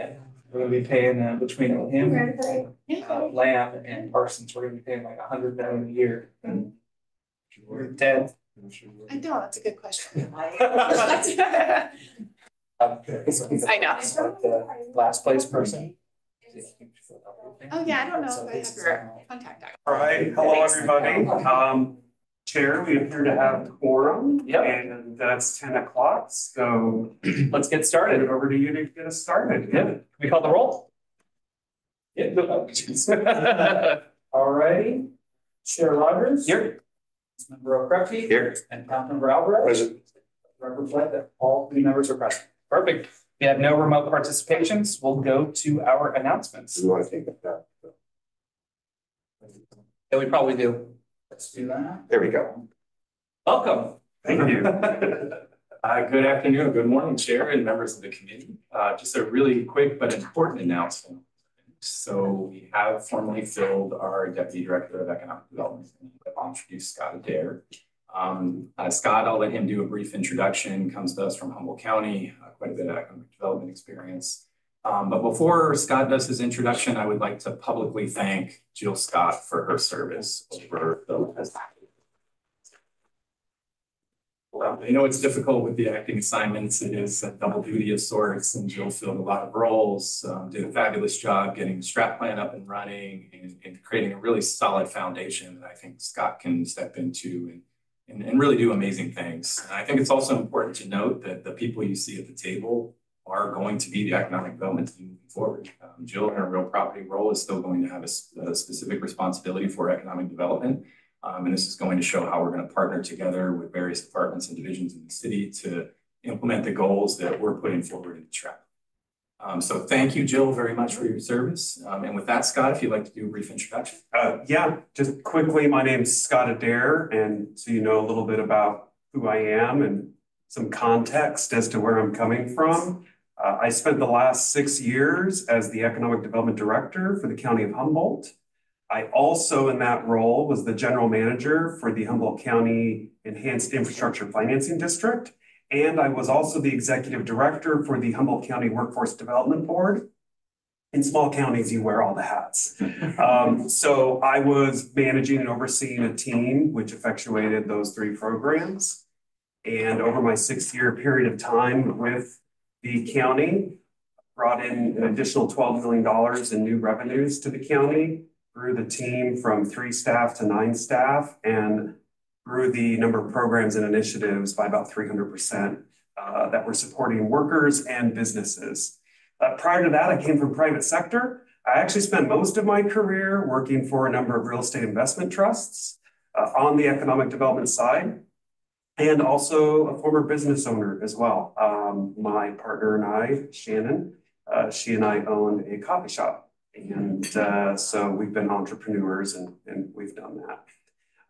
Yeah, we're gonna be paying uh, between him, uh, Lamb and Parsons, we're gonna be paying like a hundred million a year. And we're dead. I know, that's a good question. I I know. The last place person. Oh, yeah, I don't know if I have your contact. All right, hello, everybody. Um, Chair, we appear to have quorum. Yep. And that's ten o'clock, so Let's get started. over to you to get us started. Yeah, we call the roll? Yeah. All righty. Chair Rogers. Here. Member Okrepkie. Here. And Councilmember Alvarez. Present. Record reflect that all three members are present. Perfect. We have no remote participations. We'll go to our announcements. we want to take that? Yeah, we probably do. Let's do that. There we go. Welcome. Thank you. Uh, good afternoon, good morning, Chair and members of the committee. Uh, just a really quick but important announcement. So we have formally filled our Deputy Director of Economic Development. I'll introduce Scott Adair. Um, uh, Scott, I'll let him do a brief introduction, comes to us from Humboldt County, uh, quite a bit of economic development experience. Um, but before Scott does his introduction, I would like to publicly thank Jill Scott for her service over the last well, I know it's difficult with the acting assignments. It is a double duty of sorts, and Jill filled a lot of roles, um, did a fabulous job getting the strat plan up and running and, and creating a really solid foundation that I think Scott can step into and, and, and really do amazing things. And I think it's also important to note that the people you see at the table are going to be the economic development team moving forward. Um, Jill in her real property role is still going to have a, a specific responsibility for economic development. Um, and this is going to show how we're going to partner together with various departments and divisions in the city to implement the goals that we're putting forward in the track. Um, so thank you, Jill, very much for your service. Um, and with that, Scott, if you'd like to do a brief introduction. Uh, yeah, just quickly, my name's Scott Adair, and so you know a little bit about who I am and some context as to where I'm coming from. Uh, I spent the last six years as the Economic Development Director for the County of Humboldt. I also, in that role, was the General Manager for the Humboldt County Enhanced Infrastructure Financing District. And I was also the Executive Director for the Humboldt County Workforce Development Board. In small counties, you wear all the hats. Um, so I was managing and overseeing a team which effectuated those three programs. And over my six-year period of time with the county, brought in an additional twelve million dollars in new revenues to the county, grew the team from three staff to nine staff, and grew the number of programs and initiatives by about three hundred percent uh, that were supporting workers and businesses. Uh, prior to that, I came from private sector. I actually spent most of my career working for a number of real estate investment trusts uh, on the economic development side, and also a former business owner as well. Um, my partner and I, Shannon, uh, she and I own a coffee shop. And uh, so we've been entrepreneurs and, and we've done that.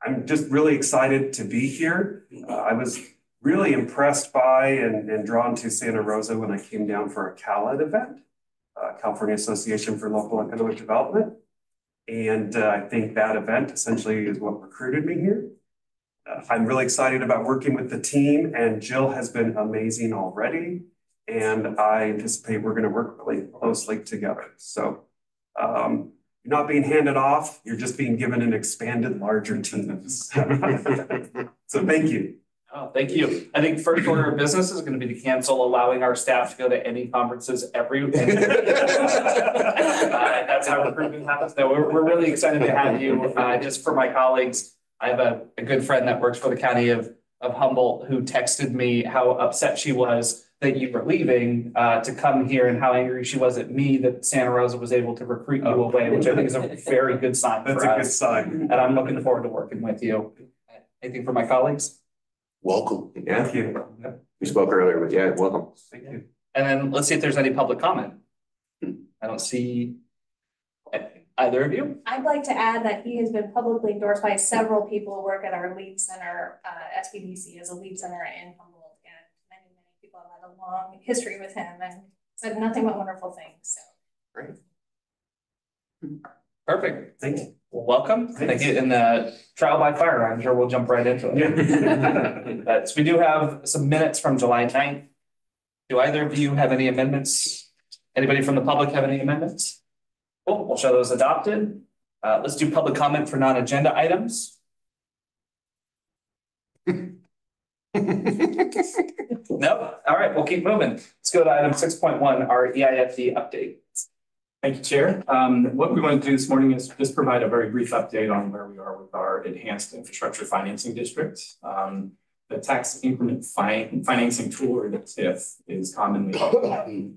I'm just really excited to be here. Uh, I was really impressed by and, and drawn to Santa Rosa when I came down for a CALED event, uh, California Association for Local Economic Development. And uh, I think that event essentially is what recruited me here. I'm really excited about working with the team and Jill has been amazing already. And I anticipate we're going to work really closely together. So um, you're not being handed off, you're just being given an expanded larger team. So thank you. Oh, thank you. I think first order of business is going to be to cancel allowing our staff to go to any conferences every. Uh, That's how recruitment happens. No, we're, we're really excited to have you. Uh, just for my colleagues, I have a, a good friend that works for the county of, of Humboldt who texted me how upset she was that you were leaving, uh, to come here and how angry she was at me that Santa Rosa was able to recruit you away, which I think is a very good sign That's for a good sign. And I'm looking forward to working with you. Anything for my colleagues? Welcome. Yeah, Thank you. we spoke earlier, but yeah, welcome. Thank you. And then let's see if there's any public comment. I don't see either of you. I'd like to add that he has been publicly endorsed by several people who work at our lead center, uh, SBDC as a lead center in Humboldt. And many, many people have had a long history with him and said nothing but wonderful things, so. great. Perfect. Thank you. Well, welcome. Thank you. And the trial by fire, I'm sure we'll jump right into it. Uh, so we do have some minutes from July 9th. Do either of you have any amendments Anybody from the public have any amendments? Cool, we'll show those adopted. Uh, let's do public comment for non-agenda items. No, all right, we'll keep moving. Let's go to item six point one, our EIFD update. Thank you, Chair. Um, what we want to do this morning is just provide a very brief update on where we are with our enhanced infrastructure financing district. Um, the tax increment fin- financing tool, or the TIF, is commonly developed. I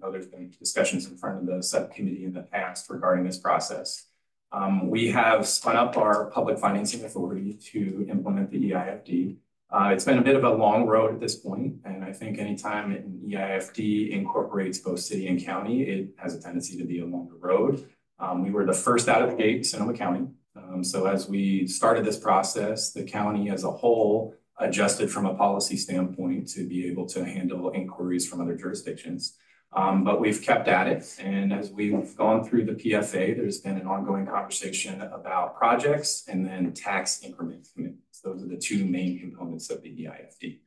know there's been discussions in front of the subcommittee in the past regarding this process. Um, we have spun up our public financing authority to implement the EIFD. Uh, it's been a bit of a long road at this point, and I think anytime an EIFD incorporates both city and county, it has a tendency to be a longer road. Um, we were the first out of the gate, Sonoma County. Um, so as we started this process, the county as a whole adjusted from a policy standpoint to be able to handle inquiries from other jurisdictions. Um, but we've kept at it, and as we've gone through the PFA, there's been an ongoing conversation about projects and then tax increment commitments. Those are the two main components of the EIFD.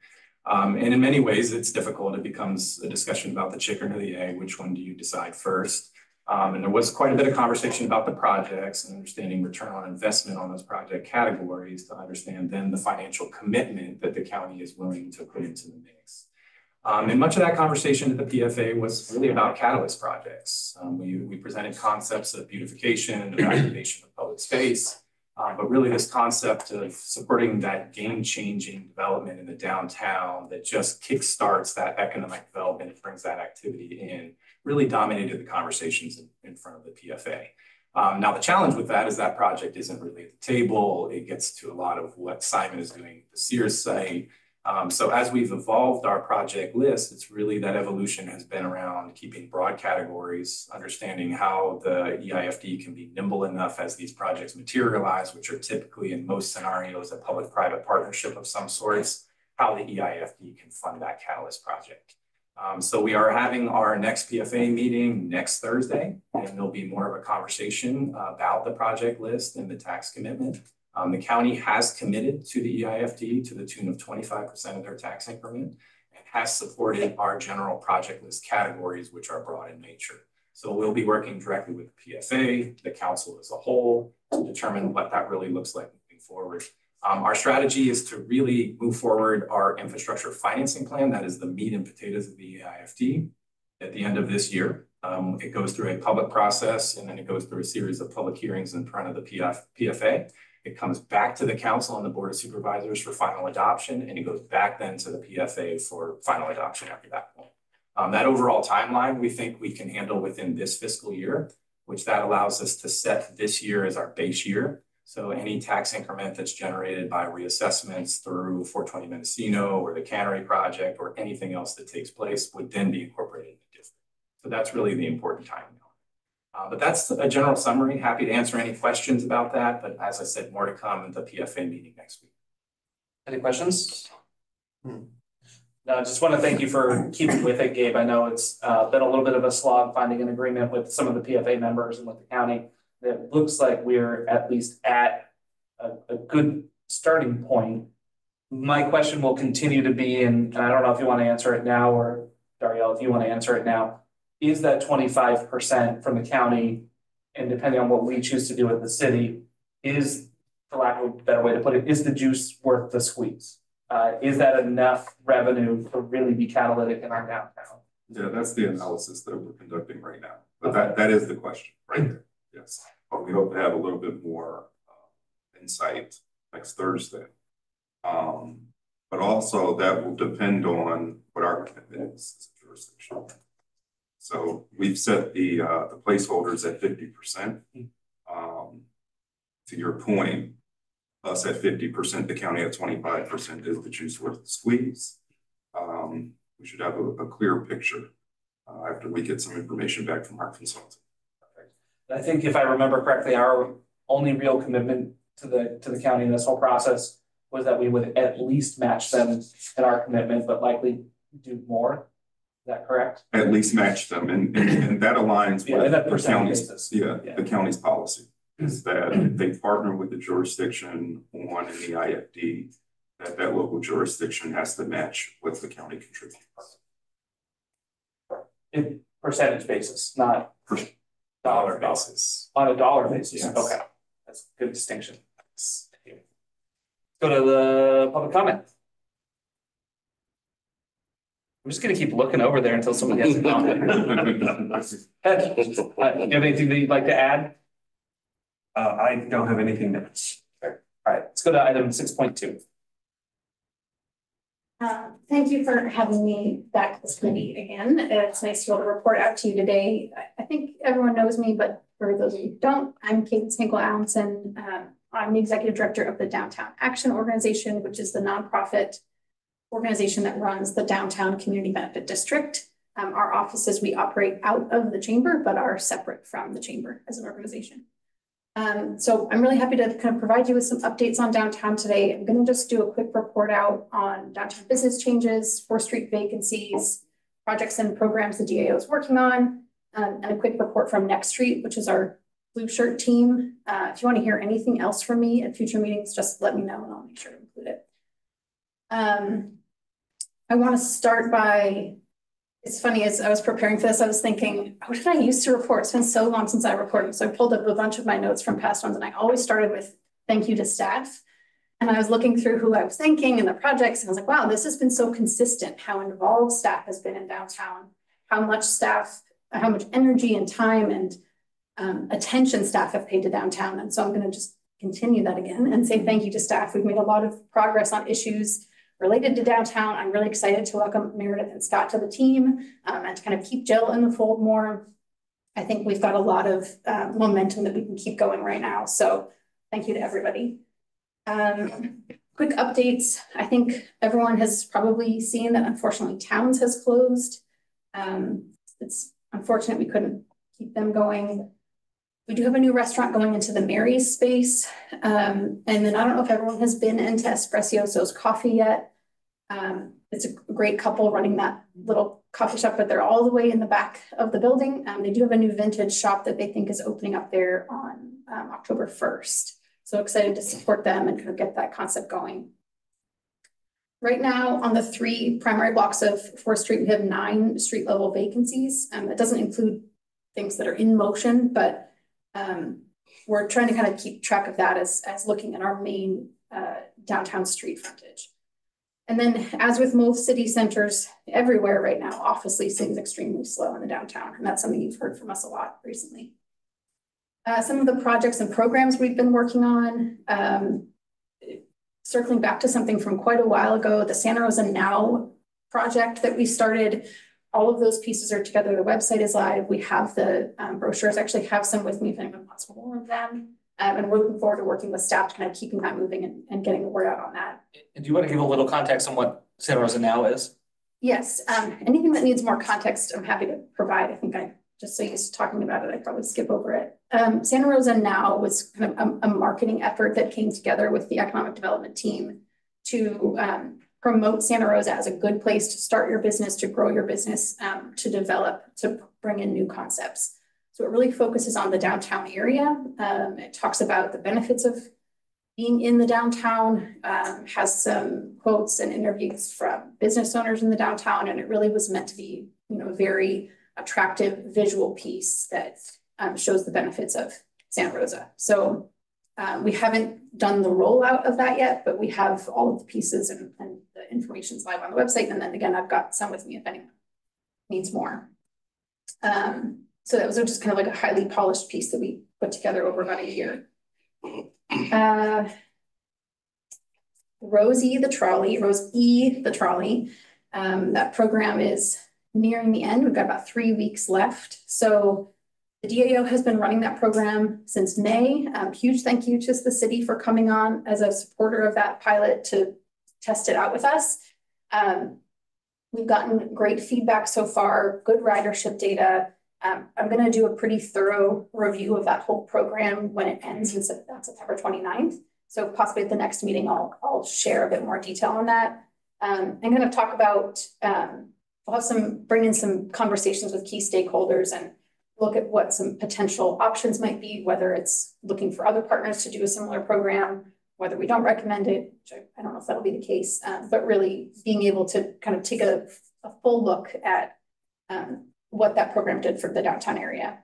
Um, and in many ways, it's difficult. It becomes a discussion about the chicken or the egg. Which one do you decide first? Um, and there was quite a bit of conversation about the projects and understanding return on investment on those project categories to understand then the financial commitment that the county is willing to put into the mix. Um, and much of that conversation at the PFA was really about catalyst projects. Um, we, we presented concepts of beautification, of activation of public space, uh, but really this concept of supporting that game-changing development in the downtown that just kickstarts that economic development and brings that activity in really dominated the conversations in, in front of the PFA. Um, now, the challenge with that is that project isn't really at the table. It gets to a lot of what Simon is doing at the Sears site. Um, so as we've evolved our project list, it's really that evolution has been around keeping broad categories, understanding how the EIFD can be nimble enough as these projects materialize, which are typically in most scenarios a public-private partnership of some sorts, how the EIFD can fund that catalyst project. Um, so we are having our next PFA meeting next Thursday, and there'll be more of a conversation about the project list and the tax commitment. Um, the county has committed to the EIFD to the tune of twenty-five percent of their tax increment and has supported our general project list categories, which are broad in nature. So we'll be working directly with the PFA, the council as a whole, to determine what that really looks like moving forward. Um, our strategy is to really move forward our infrastructure financing plan. That is the meat and potatoes of the EIFD at the end of this year. Um, it goes through a public process and then it goes through a series of public hearings in front of the PFA. It comes back to the council and the board of supervisors for final adoption, and it goes back then to the PFA for final adoption after that point. Um, that overall timeline, we think we can handle within this fiscal year, which that allows us to set this year as our base year. So any tax increment that's generated by reassessments through 420 Mendocino or the Cannery project or anything else that takes place would then be incorporated in the district. So that's really the important timing. Uh, but that's a general summary. Happy to answer any questions about that. But as I said, more to come at the PFA meeting next week. Any questions? No, I just want to thank you for keeping with it, Gabe. I know it's uh been a little bit of a slog finding an agreement with some of the PFA members and with the county. It looks like we're at least at a a good starting point. My question will continue to be, and I don't know if you want to answer it now or Darielle, if you want to answer it now. Is that twenty-five percent from the county? And depending on what we choose to do with the city, is, for lack of a better way to put it, is the juice worth the squeeze? Uh, is that enough revenue to really be catalytic in our downtown? Yeah, that's the analysis that we're conducting right now, but that, that is the question, right there, yes. But we hope to have a little bit more uh, insight next Thursday. Um, but also that will depend on what our commitment is as a jurisdiction. So we've set the, uh, the placeholders at fifty percent. Um, to your point, us at fifty percent, the county at twenty-five percent is the juice worth the squeeze. Um, we should have a, a clear picture uh, after we get some information back from our consultant. I think if I remember correctly, our only real commitment to the, to the county in this whole process was that we would at least match them in our commitment, but likely do more. Is that correct? At least match them and, and, and that aligns Yeah, with that the county's, yeah, Yeah. the county's policy. Is mm-hmm. that they partner with the jurisdiction on an EIFD, that that local jurisdiction has to match what the county contributes. It, percentage basis, not dollar basis. On a dollar basis. Yes. Okay. That's a good distinction. Let's go to the public comment. I'm just going to keep looking over there until someone has a comment. Ed, do uh, you have anything that you'd like to add? Uh, I don't have anything to. All right, let's go to item 6.2. Uh, thank you for having me back this committee again. It's nice to be able to report out to you today. I think everyone knows me, but for those of you who don't, I'm Kate Sminkle Allenson. Um, I'm the executive director of the Downtown Action Organization, which is the nonprofit organization that runs the Downtown Community Benefit District. Um, our offices, we operate out of the chamber, but are separate from the chamber as an organization. Um, so I'm really happy to kind of provide you with some updates on downtown today. I'm gonna just do a quick report out on downtown business changes, Fourth Street vacancies, projects and programs the DAO is working on, um, and a quick report from Next Street, which is our blue shirt team. Uh, if you want to hear anything else from me at future meetings, just let me know and I'll make sure to include it. Um, I want to start by it's funny, as I was preparing for this, I was thinking, what did I used to report? It's been so long since I reported. So I pulled up a bunch of my notes from past ones and I always started with thank you to staff. And I was looking through who I was thanking and the projects and I was like, wow, this has been so consistent, how involved staff has been in downtown, how much staff, how much energy and time and um, attention staff have paid to downtown. And so I'm gonna just continue that again and say thank you to staff. We've made a lot of progress on issues related to downtown. I'm really excited to welcome Meredith and Scott to the team um, and to kind of keep Jill in the fold more. I think we've got a lot of uh, momentum that we can keep going right now. So thank you to everybody. Um, quick updates. I think everyone has probably seen that unfortunately Towns has closed. Um, it's unfortunate we couldn't keep them going. We do have a new restaurant going into the Mary's space. Um, and then I don't know if everyone has been into Espressioso's coffee yet. Um, it's a great couple running that little coffee shop, but they're all the way in the back of the building. Um, they do have a new vintage shop that they think is opening up there on um, October 1st. So excited to support them and kind of get that concept going. Right now, on the three primary blocks of Fourth Street, we have nine street level vacancies. Um, it doesn't include things that are in motion, but um, we're trying to kind of keep track of that as, as looking at our main uh, downtown street frontage. And then as with most city centers everywhere right now, office leasing is extremely slow in the downtown. And that's something you've heard from us a lot recently. Uh, some of the projects and programs we've been working on, um, circling back to something from quite a while ago, the Santa Rosa Now project that we started, all of those pieces are together. The website is live. We have the um, brochures, I actually have some with me if anyone wants more of them. Um, and we're looking forward to working with staff to kind of keeping that moving and, and getting the word out on that. Do you want to give a little context on what Santa Rosa now is? Yes, um, anything that needs more context, I'm happy to provide. I think I just so used to talking about it, I probably skip over it. Um, Santa Rosa Now was kind of a, a, marketing effort that came together with the economic development team to um, promote Santa Rosa as a good place to start your business, to grow your business, um, to develop, to bring in new concepts. So it really focuses on the downtown area. Um, it talks about the benefits of being in the downtown, um, has some quotes and interviews from business owners in the downtown, and it really was meant to be, you know, a very attractive visual piece that um, shows the benefits of Santa Rosa. So um, we haven't done the rollout of that yet, but we have all of the pieces and, and the information's live on the website. And then again, I've got some with me if anyone needs more. Um, so that was just kind of like a highly polished piece that we put together over about a year. Uh, Rosie the trolley, Rose E the trolley. Um, that program is nearing the end. We've got about three weeks left. So the DAO has been running that program since May. Um, huge thank you to the city for coming on as a supporter of that pilot to test it out with us. Um, we've gotten great feedback so far, good ridership data. Um, I'm going to do a pretty thorough review of that whole program when it ends on September 29th. So possibly at the next meeting, I'll, I'll share a bit more detail on that. Um, I'm going to talk about, um, we'll have some, bring in some conversations with key stakeholders and look at what some potential options might be, whether it's looking for other partners to do a similar program, whether we don't recommend it, which I, I don't know if that'll be the case, um, but really being able to kind of take a, a full look at um, what that program did for the downtown area.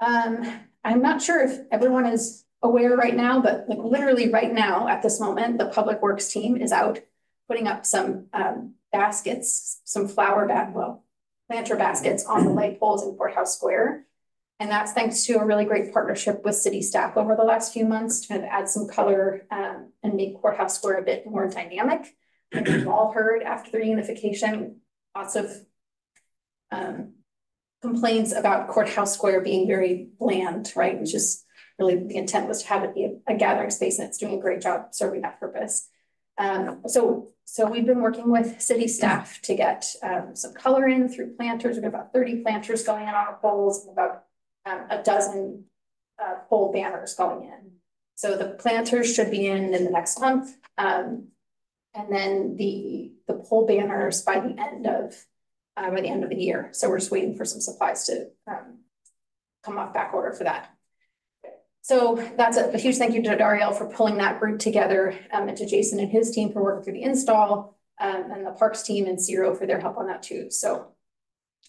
Um, I'm not sure if everyone is aware right now, but like literally right now, at this moment, the Public Works team is out putting up some um baskets, some flower bag, well, planter baskets on the light poles in Courthouse Square. And that's thanks to a really great partnership with city staff over the last few months to kind of add some color um and make Courthouse Square a bit more dynamic. And we've all heard after the reunification, lots of um complaints about Courthouse Square being very bland, right? Which is really the intent was to have it be a gathering space and it's doing a great job serving that purpose. Um, so, so we've been working with city staff to get um some color in through planters. We have got about thirty planters going in on our poles and about um a dozen uh pole banners going in. So the planters should be in in the next month. Um, and then the the pole banners by the end of uh by the end of the year. So we're just waiting for some supplies to um come off back order for that. So that's a, a huge thank you to Dario for pulling that group together, um, and to Jason and his team for working through the install, um, and the Parks team and Zero for their help on that too. So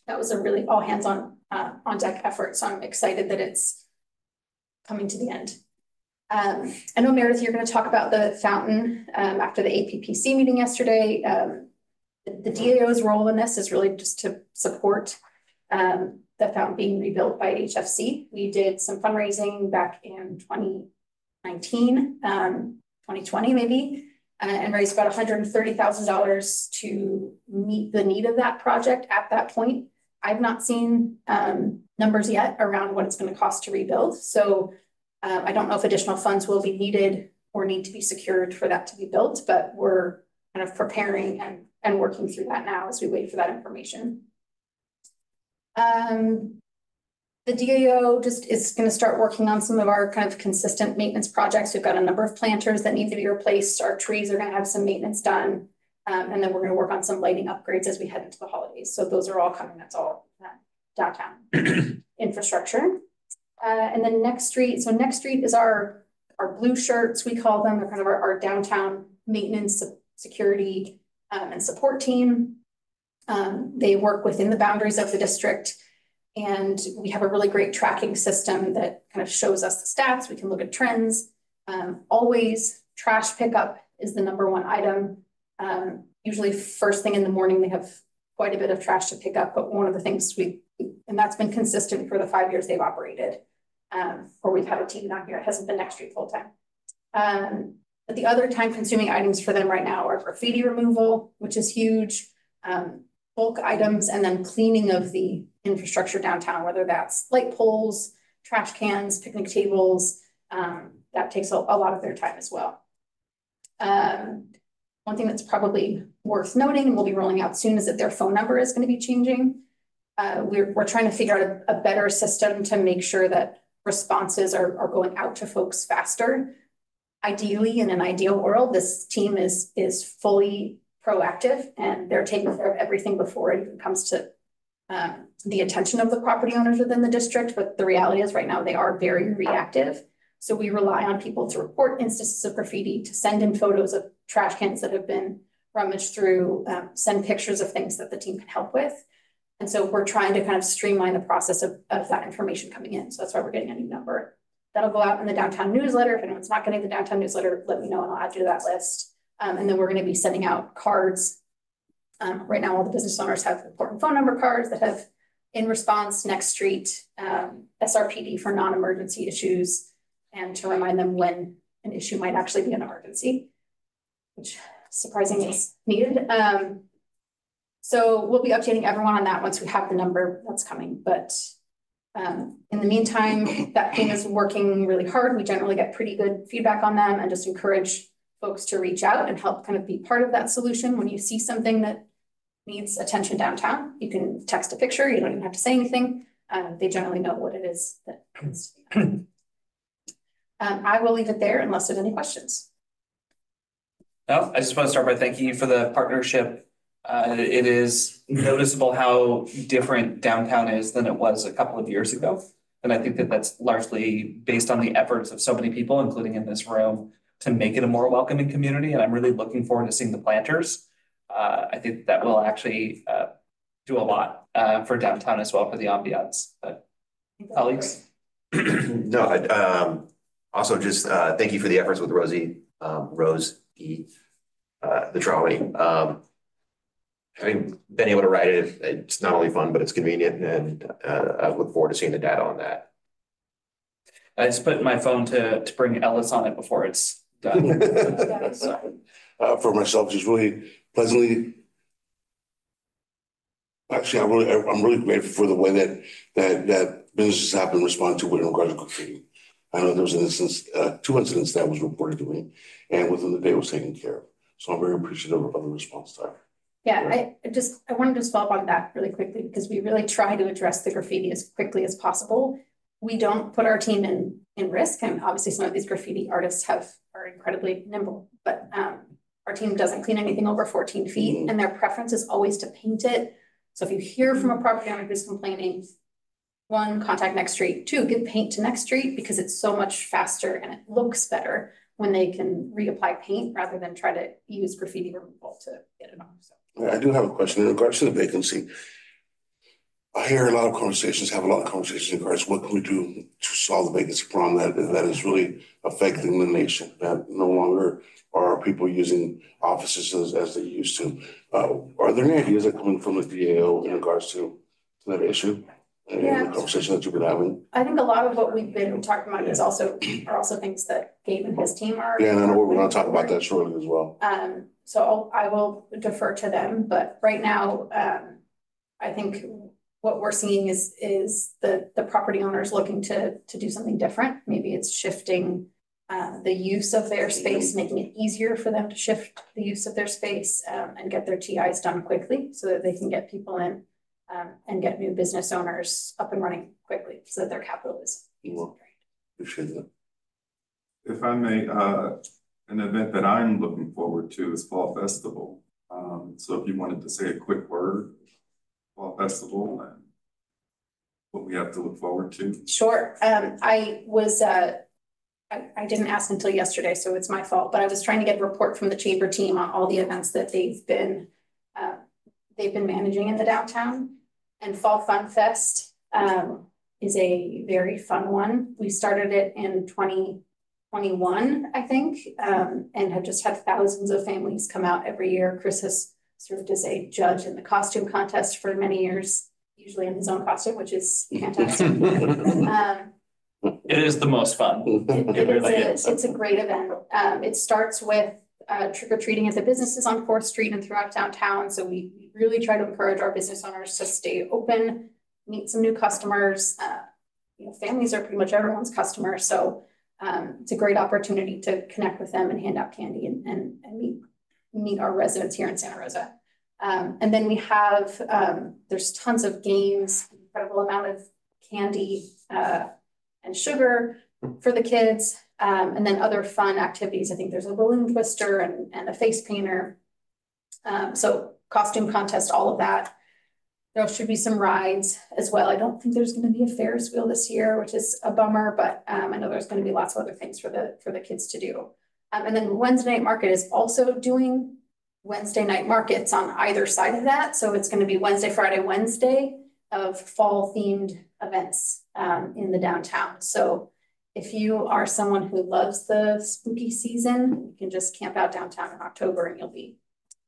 that was a really all hands on, uh, on deck effort. So I'm excited that it's coming to the end. Um, I know Meredith, you're gonna talk about the fountain, um, after the APPC meeting yesterday. The, DAO's role in this is really just to support, um, the fountain being rebuilt by HFC. We did some fundraising back in twenty nineteen, um, twenty twenty maybe. uh, and raised about hundred and thirty thousand dollars to meet the need of that project at that point. I've not seen, um, numbers yet around what it's gonna cost to rebuild, so. Uh, I don't know if additional funds will be needed or need to be secured for that to be built, but we're kind of preparing and, and working through that now as we wait for that information. Um, the DAO just is gonna start working on some of our kind of consistent maintenance projects. We've got a number of planters that need to be replaced. Our trees are gonna have some maintenance done. Um, and then we're gonna work on some lighting upgrades as we head into the holidays. So those are all coming. That's all uh, downtown infrastructure. Uh, and then Next Street, so Next Street is our, our blue shirts, we call them, they're kind of our, our downtown maintenance, security, um, and support team. Um, they work within the boundaries of the district. And we have a really great tracking system that kind of shows us the stats. We can look at trends. Um, always trash pickup is the number one item. Um, usually first thing in the morning, they have quite a bit of trash to pick up, but one of the things we, and that's been consistent for the five years they've operated. Um, or we've had a team down here, it hasn't been Next Street full time. But the other time consuming items for them right now are graffiti removal, which is huge. Um, bulk items and then cleaning of the infrastructure downtown, whether that's light poles, trash cans, picnic tables. Um, that takes a, a lot of their time as well. Um, one thing that's probably worth noting and we'll be rolling out soon is that their phone number is going to be changing. Uh, we're, we're trying to figure out a, a better system to make sure that responses are, are going out to folks faster. Ideally, in an ideal world, this team is, is fully proactive and they're taking care of everything before it even comes to um, the attention of the property owners within the district. But the reality is right now they are very reactive. So we rely on people to report instances of graffiti, to send in photos of trash cans that have been rummaged through, um, send pictures of things that the team can help with. And so we're trying to kind of streamline the process of, of that information coming in. So that's why we're getting a new number. That'll go out in the downtown newsletter. If anyone's not getting the downtown newsletter, let me know and I'll add you to that list. Um, and then we're going to be sending out cards. Um, right now, all the business owners have important phone number cards that have in response, Next Street, um, SRPD for non-emergency issues, and to remind them when an issue might actually be an emergency, which surprisingly is needed. Um, so we'll be updating everyone on that once we have the number that's coming. But um, in the meantime, that team is working really hard. We generally get pretty good feedback on them and just encourage folks to reach out and help kind of be part of that solution. When you see something that needs attention downtown, you can text a picture. You don't even have to say anything. Uh, they generally know what it is. Um, I will leave it there unless there's any questions. No, I just want to start by thanking you for the partnership. Uh, it is noticeable how different downtown is than it was a couple of years ago. And I think that that's largely based on the efforts of so many people, including in this room, to make it a more welcoming community. And I'm really looking forward to seeing the planters. Uh, I think that will actually uh, do a lot uh for downtown as well for the ambiance, but colleagues. No, um, also just, uh, thank you for the efforts with Rosie, um, Rose, E, uh, the trolley. Um, having been able to ride it, it's not only fun, but it's convenient and, uh, I look forward to seeing the data on that. I just put my phone to to bring Ellis on it before it's done. Uh, for myself, just really pleasantly. Actually, I'm really, I'm really grateful for the way that, that, that businesses have been responding to it in regards to graffiti. I know there was an instance, uh, two incidents that was reported to me, and within the day was taken care of. So I'm very appreciative of the response time. Yeah, I I just, I wanted to up on that really quickly because we really try to address the graffiti as quickly as possible. We don't put our team in, in risk and obviously some of these graffiti artists have, are incredibly nimble, but, um, our team doesn't clean anything over fourteen feet and their preference is always to paint it. So if you hear from a property owner who's complaining, one, contact next street, two, give paint to next street because it's so much faster and it looks better when they can reapply paint rather than try to use graffiti removal to get it off, so. I do have a question in regards to the vacancy. I hear a lot of conversations, have a lot of conversations in regards, to what can we do to solve the vacancy problem that, that is really affecting the nation? That no longer are people using offices as, as they used to. Uh, are there any ideas that coming from the DAO in regards to, to that issue? And Yeah. the conversation that you've been having? I think a lot of what we've been talking about is also, are also things that Gabe and his team are. Yeah, and I know we're gonna talk about that shortly as well. Um, so I'll, I will defer to them, but right now, um, I think what we're seeing is, is the, the property owners looking to, to do something different. Maybe it's shifting uh, the use of their space, making it easier for them to shift the use of their space, um, and get their TIs done quickly so that they can get people in, um, and get new business owners up and running quickly so that their capital is. Well, Appreciate that. If I may, uh, an event that I'm looking forward to is Fall Festival. Um, so if you wanted to say a quick word, Fall Festival and what we have to look forward to. Sure, um, I was, uh, I, I didn't ask until yesterday, so it's my fault, but I was trying to get a report from the chamber team on all the events that they've been, uh, they've been managing in the downtown. And Fall Fun Fest, um, is a very fun one. We started it in twenty twenty-one, I think, um, and have just had thousands of families come out every year. Chris has served as a judge in the costume contest for many years, usually in his own costume, which is fantastic. Um, It is the most fun. it It really is is. a, it's a great event. Um, it starts with uh trick or treating at the businesses on Fourth Street and throughout downtown. So we we really try to encourage our business owners to stay open, meet some new customers. Uh, you know, families are pretty much everyone's customer, so um, it's a great opportunity to connect with them and hand out candy and and and meet meet our residents here in Santa Rosa. Um, and then we have, um, there's tons of games, incredible amount of candy, uh, and sugar for the kids. Um, and then other fun activities. I think there's a balloon twister and, and a face painter. Um, so costume contest, all of that. There should be some rides as well. I don't think there's gonna be a Ferris wheel this year, which is a bummer, but, um, I know there's gonna be lots of other things for the, for the kids to do. Um, and then Wednesday Night Market is also doing Wednesday night markets on either side of that. So it's gonna be Wednesday, Friday, Wednesday of fall themed events um in the downtown. So if you are someone who loves the spooky season, you can just camp out downtown in October and you'll be,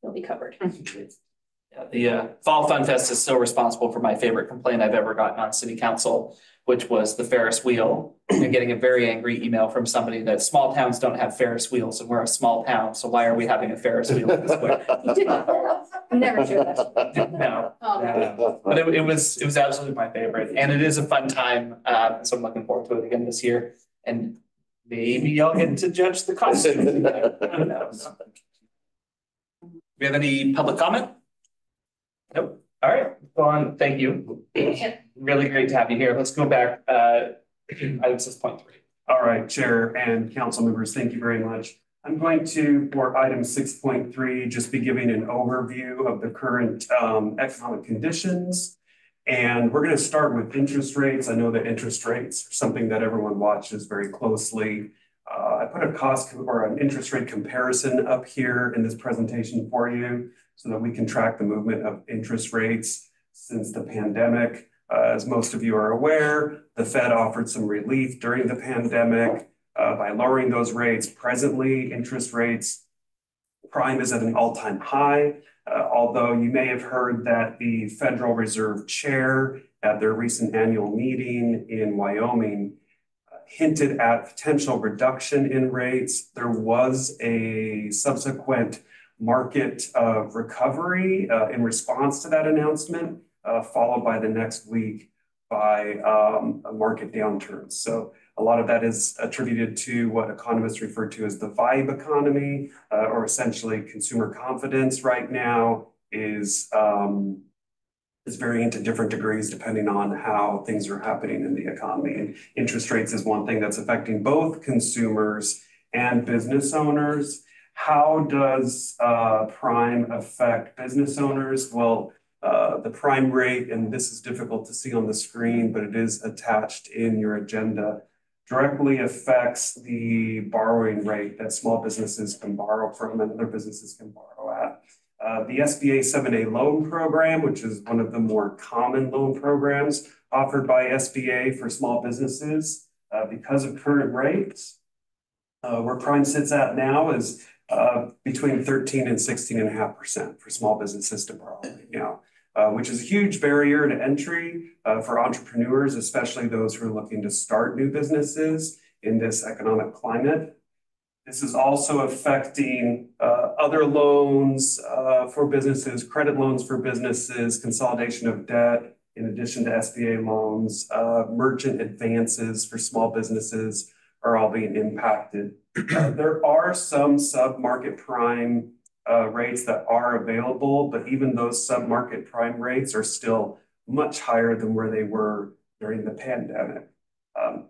you'll be covered. Yeah, the uh Fall Fun Fest is still responsible for my favorite complaint I've ever gotten on city council, which was the Ferris wheel. And getting a very angry email from somebody that small towns don't have Ferris wheels and we're a small town, so why are we having a Ferris wheel this way? You never showed that. No, Oh, no. but it it was, it was absolutely my favorite and it is a fun time, uh, so I'm looking forward to it again this year. And maybe I'll get to judge the costume. I don't know. We have any public comment? Nope. All right, go on. Thank you. Really great to have you here. Let's go back, uh, item six point three. All right, Chair and council members, thank you very much. I'm going to, for item six point three, just be giving an overview of the current um economic conditions. And we're gonna start with interest rates. I know that interest rates are something that everyone watches very closely. Uh, I put a cost or an interest rate comparison up here in this presentation for you so that we can track the movement of interest rates. since the pandemic. Uh, as most of you are aware, the Fed offered some relief during the pandemic uh, by lowering those rates. Presently, interest rates, prime is at an all-time high. Uh, although you may have heard that the Federal Reserve Chair at their recent annual meeting in Wyoming uh, hinted at potential reduction in rates. There was a subsequent market uh, recovery uh, in response to that announcement, uh, followed by the next week by um, a market downturn. So a lot of that is attributed to what economists refer to as the vibe economy, or essentially consumer confidence right now is um, is varying to different degrees depending on how things are happening in the economy. And interest rates is one thing that's affecting both consumers and business owners. How does uh, prime affect business owners? Well, uh, the prime rate, and this is difficult to see on the screen, but it is attached in your agenda, directly affects the borrowing rate that small businesses can borrow from and other businesses can borrow at. Uh, the SBA 7A loan program, which is one of the more common loan programs offered by SBA for small businesses, uh, because of current rates, uh, where prime sits at now is between 13 and 16 and a half percent for small businesses to borrow right now uh, which is a huge barrier to entry uh, for entrepreneurs, especially those who are looking to start new businesses in this economic climate. This is also affecting uh, other loans uh, for businesses, credit loans for businesses, consolidation of debt, in addition to SBA loans, uh, merchant advances for small businesses are all being impacted. There are some sub-market prime uh, rates that are available, but even those sub-market prime rates are still much higher than where they were during the pandemic. Um,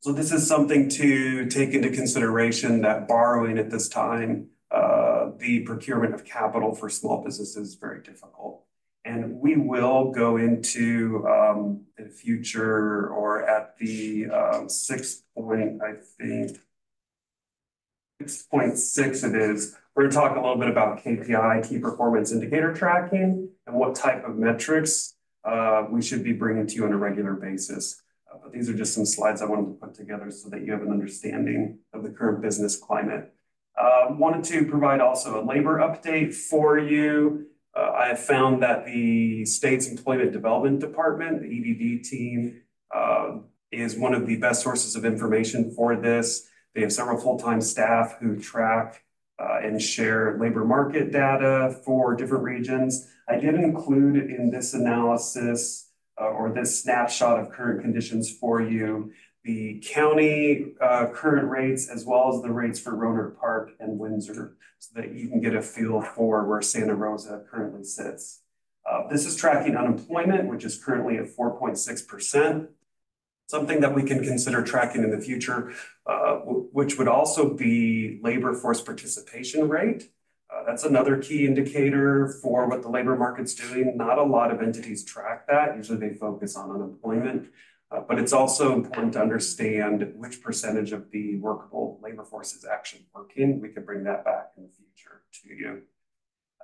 so this is something to take into consideration that borrowing at this time, uh, the procurement of capital for small businesses is very difficult. And we will go into um, the future or at the um, sixth point, I think, 6.6 it is, we're going to talk a little bit about KPI, key performance indicator tracking, and what type of metrics uh, we should be bringing to you on a regular basis. Uh, but these are just some slides I wanted to put together so that you have an understanding of the current business climate. Uh, wanted to provide also a labor update for you. Uh, I have found that the state's employment development department, the EDD team, uh, is one of the best sources of information for this. They have several full-time staff who track uh, and share labor market data for different regions. I did include in this analysis uh, or this snapshot of current conditions for you the county uh, current rates as well as the rates for Rohnert Park and Windsor so that you can get a feel for where Santa Rosa currently sits. Uh, this is tracking unemployment, which is currently at 4.6%. Something that we can consider tracking in the future, uh, which would also be labor force participation rate. Uh, that's another key indicator for what the labor market's doing. Not a lot of entities track that. Usually they focus on unemployment, uh, but it's also important to understand which percentage of the workable labor force is actually working. We could bring that back in the future to you.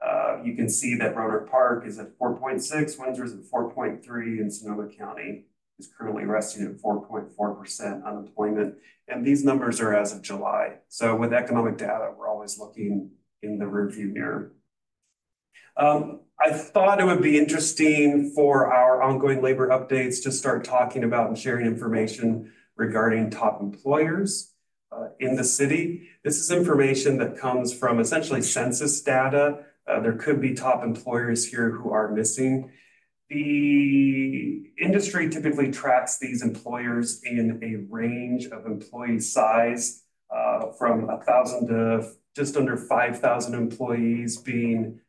Uh, you can see that Rohnert Park is at 4.6, Windsor is at 4.3, and Sonoma County is currently resting at 4.4% unemployment. And these numbers are as of July. So with economic data, we're always looking in the rearview mirror. Um, I thought it would be interesting for our ongoing labor updates to start talking about and sharing information regarding top employers uh, in the city. This is information that comes from essentially census data. Uh, there could be top employers here who are missing. The industry typically tracks these employers in a range of employee size uh, from a thousand to just under 5,000 employees being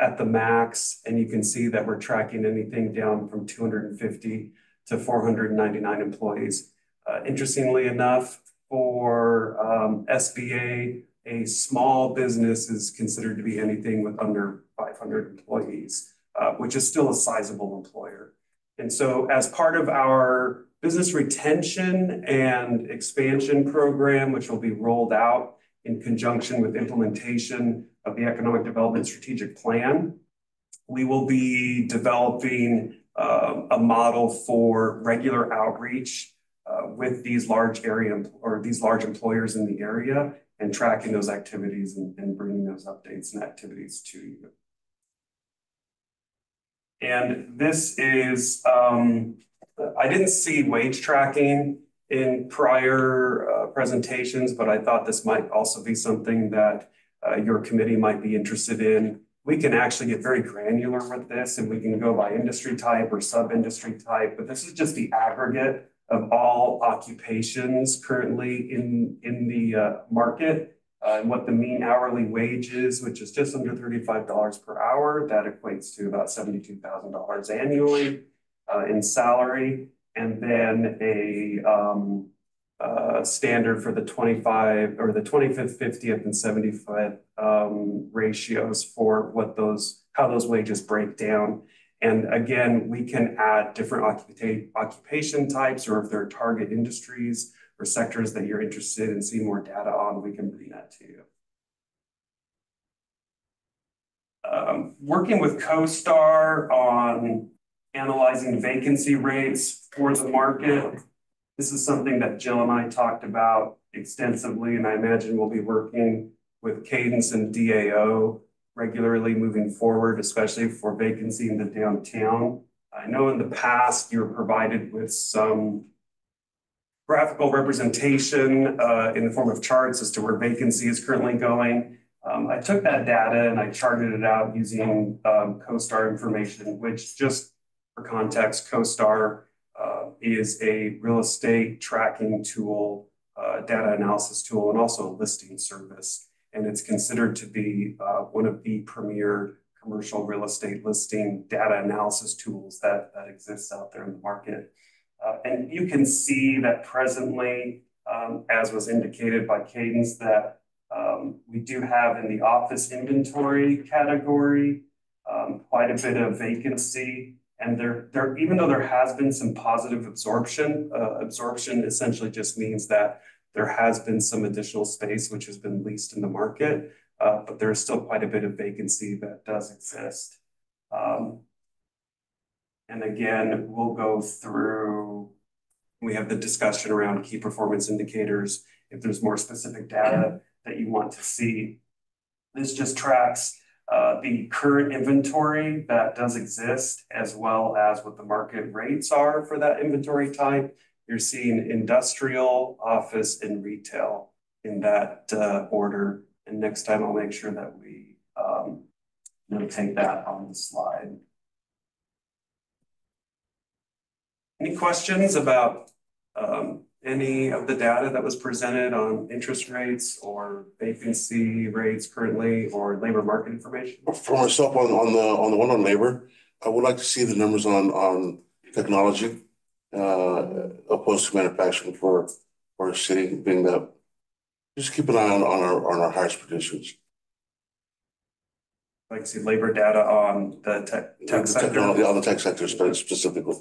at the max. And you can see that we're tracking anything down from 250 to 499 employees. Uh, interestingly enough, for um, SBA, a small business is considered to be anything with under 500 employees. Uh, which is still a sizable employer. And so as part of our business retention and expansion program, which will be rolled out in conjunction with implementation of the Economic Development Strategic Plan, we will be developing um, a model for regular outreach uh, with these large area or these large employers in the area and tracking those activities and, and bringing those updates and activities to you. And this is, um, I didn't see wage tracking in prior uh, presentations, but I thought this might also be something that uh, your committee might be interested in. We can actually get very granular with this and we can go by industry type or sub-industry type, but this is just the aggregate of all occupations currently in, in the uh, market. Uh, and what the mean hourly wage is, which is just under thirty-five dollars per hour, that equates to about seventy-two thousand dollars annually uh, in salary. And then a um, uh, standard for the twenty-five or the twenty-fifth, fiftieth and seventy-fifth um, ratios for what those, how those wages break down. And again, we can add different occupa- occupation types or if there are target industries or sectors that you're interested in seeing more data on, we can bring that to you. Um, working with CoStar on analyzing vacancy rates for the market. This is something that Jill and I talked about extensively, and I imagine we'll be working with Cadence and DAO regularly moving forward, especially for vacancy in the downtown. I know in the past you were provided with some graphical representation uh, in the form of charts as to where vacancy is currently going. Um, I took that data and I charted it out using um, CoStar information, which just for context, CoStar uh, is a real estate tracking tool, uh, data analysis tool, and also a listing service. And it's considered to be uh, one of the premier commercial real estate listing data analysis tools that, exists out there in the market. And you can see that presently, um, as was indicated by Cadence, that um, we do have in the office inventory category um, quite a bit of vacancy. And there, there, even though there has been some positive absorption, uh, absorption essentially just means that there has been some additional space which has been leased in the market, uh, but there is still quite a bit of vacancy that does exist. Um, and again, we'll go through, we have the discussion around key performance indicators. If there's more specific data that you want to see, this just tracks the current inventory that does exist, as well as what the market rates are for that inventory type. You're seeing industrial, office, and retail in that uh, order. And next time I'll make sure that we um, notate that on the slide. Any questions about um, any of the data that was presented on interest rates or vacancy rates currently or labor market information? For myself, on, on the, on the one on labor, I would like to see the numbers on, on technology. Uh, opposed to manufacturing for, for a city being that. Just keep an eye on, on our, on our highest positions. Like to see labor data on the tech, tech The sector. technology- On the tech sector spe- specifically.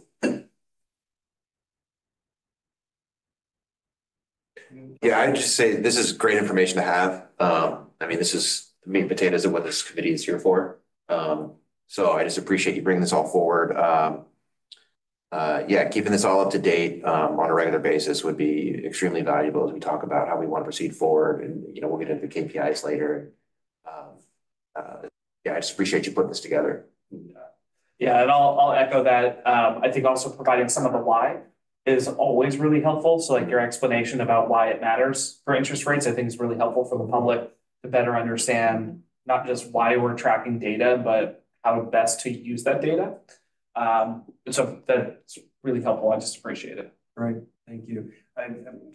Yeah, I'd just say this is great information to have. Um, I mean, this is the meat and potatoes of what this committee is here for. Um, so I just appreciate you bringing this all forward. Um, uh, yeah, keeping this all up to date, um, on a regular basis would be extremely valuable as we talk about how we want to proceed forward and, you know, we'll get into the KPIs later. Um, uh, yeah, I just appreciate you putting this together. Yeah, and I'll, I'll echo that. Um, I think also providing some of the why is always really helpful. So like your explanation about why it matters for interest rates, I think is really helpful for the public to better understand not just why we're tracking data, but how best to use that data. Um, so that's really helpful. I just appreciate it. Right, thank you.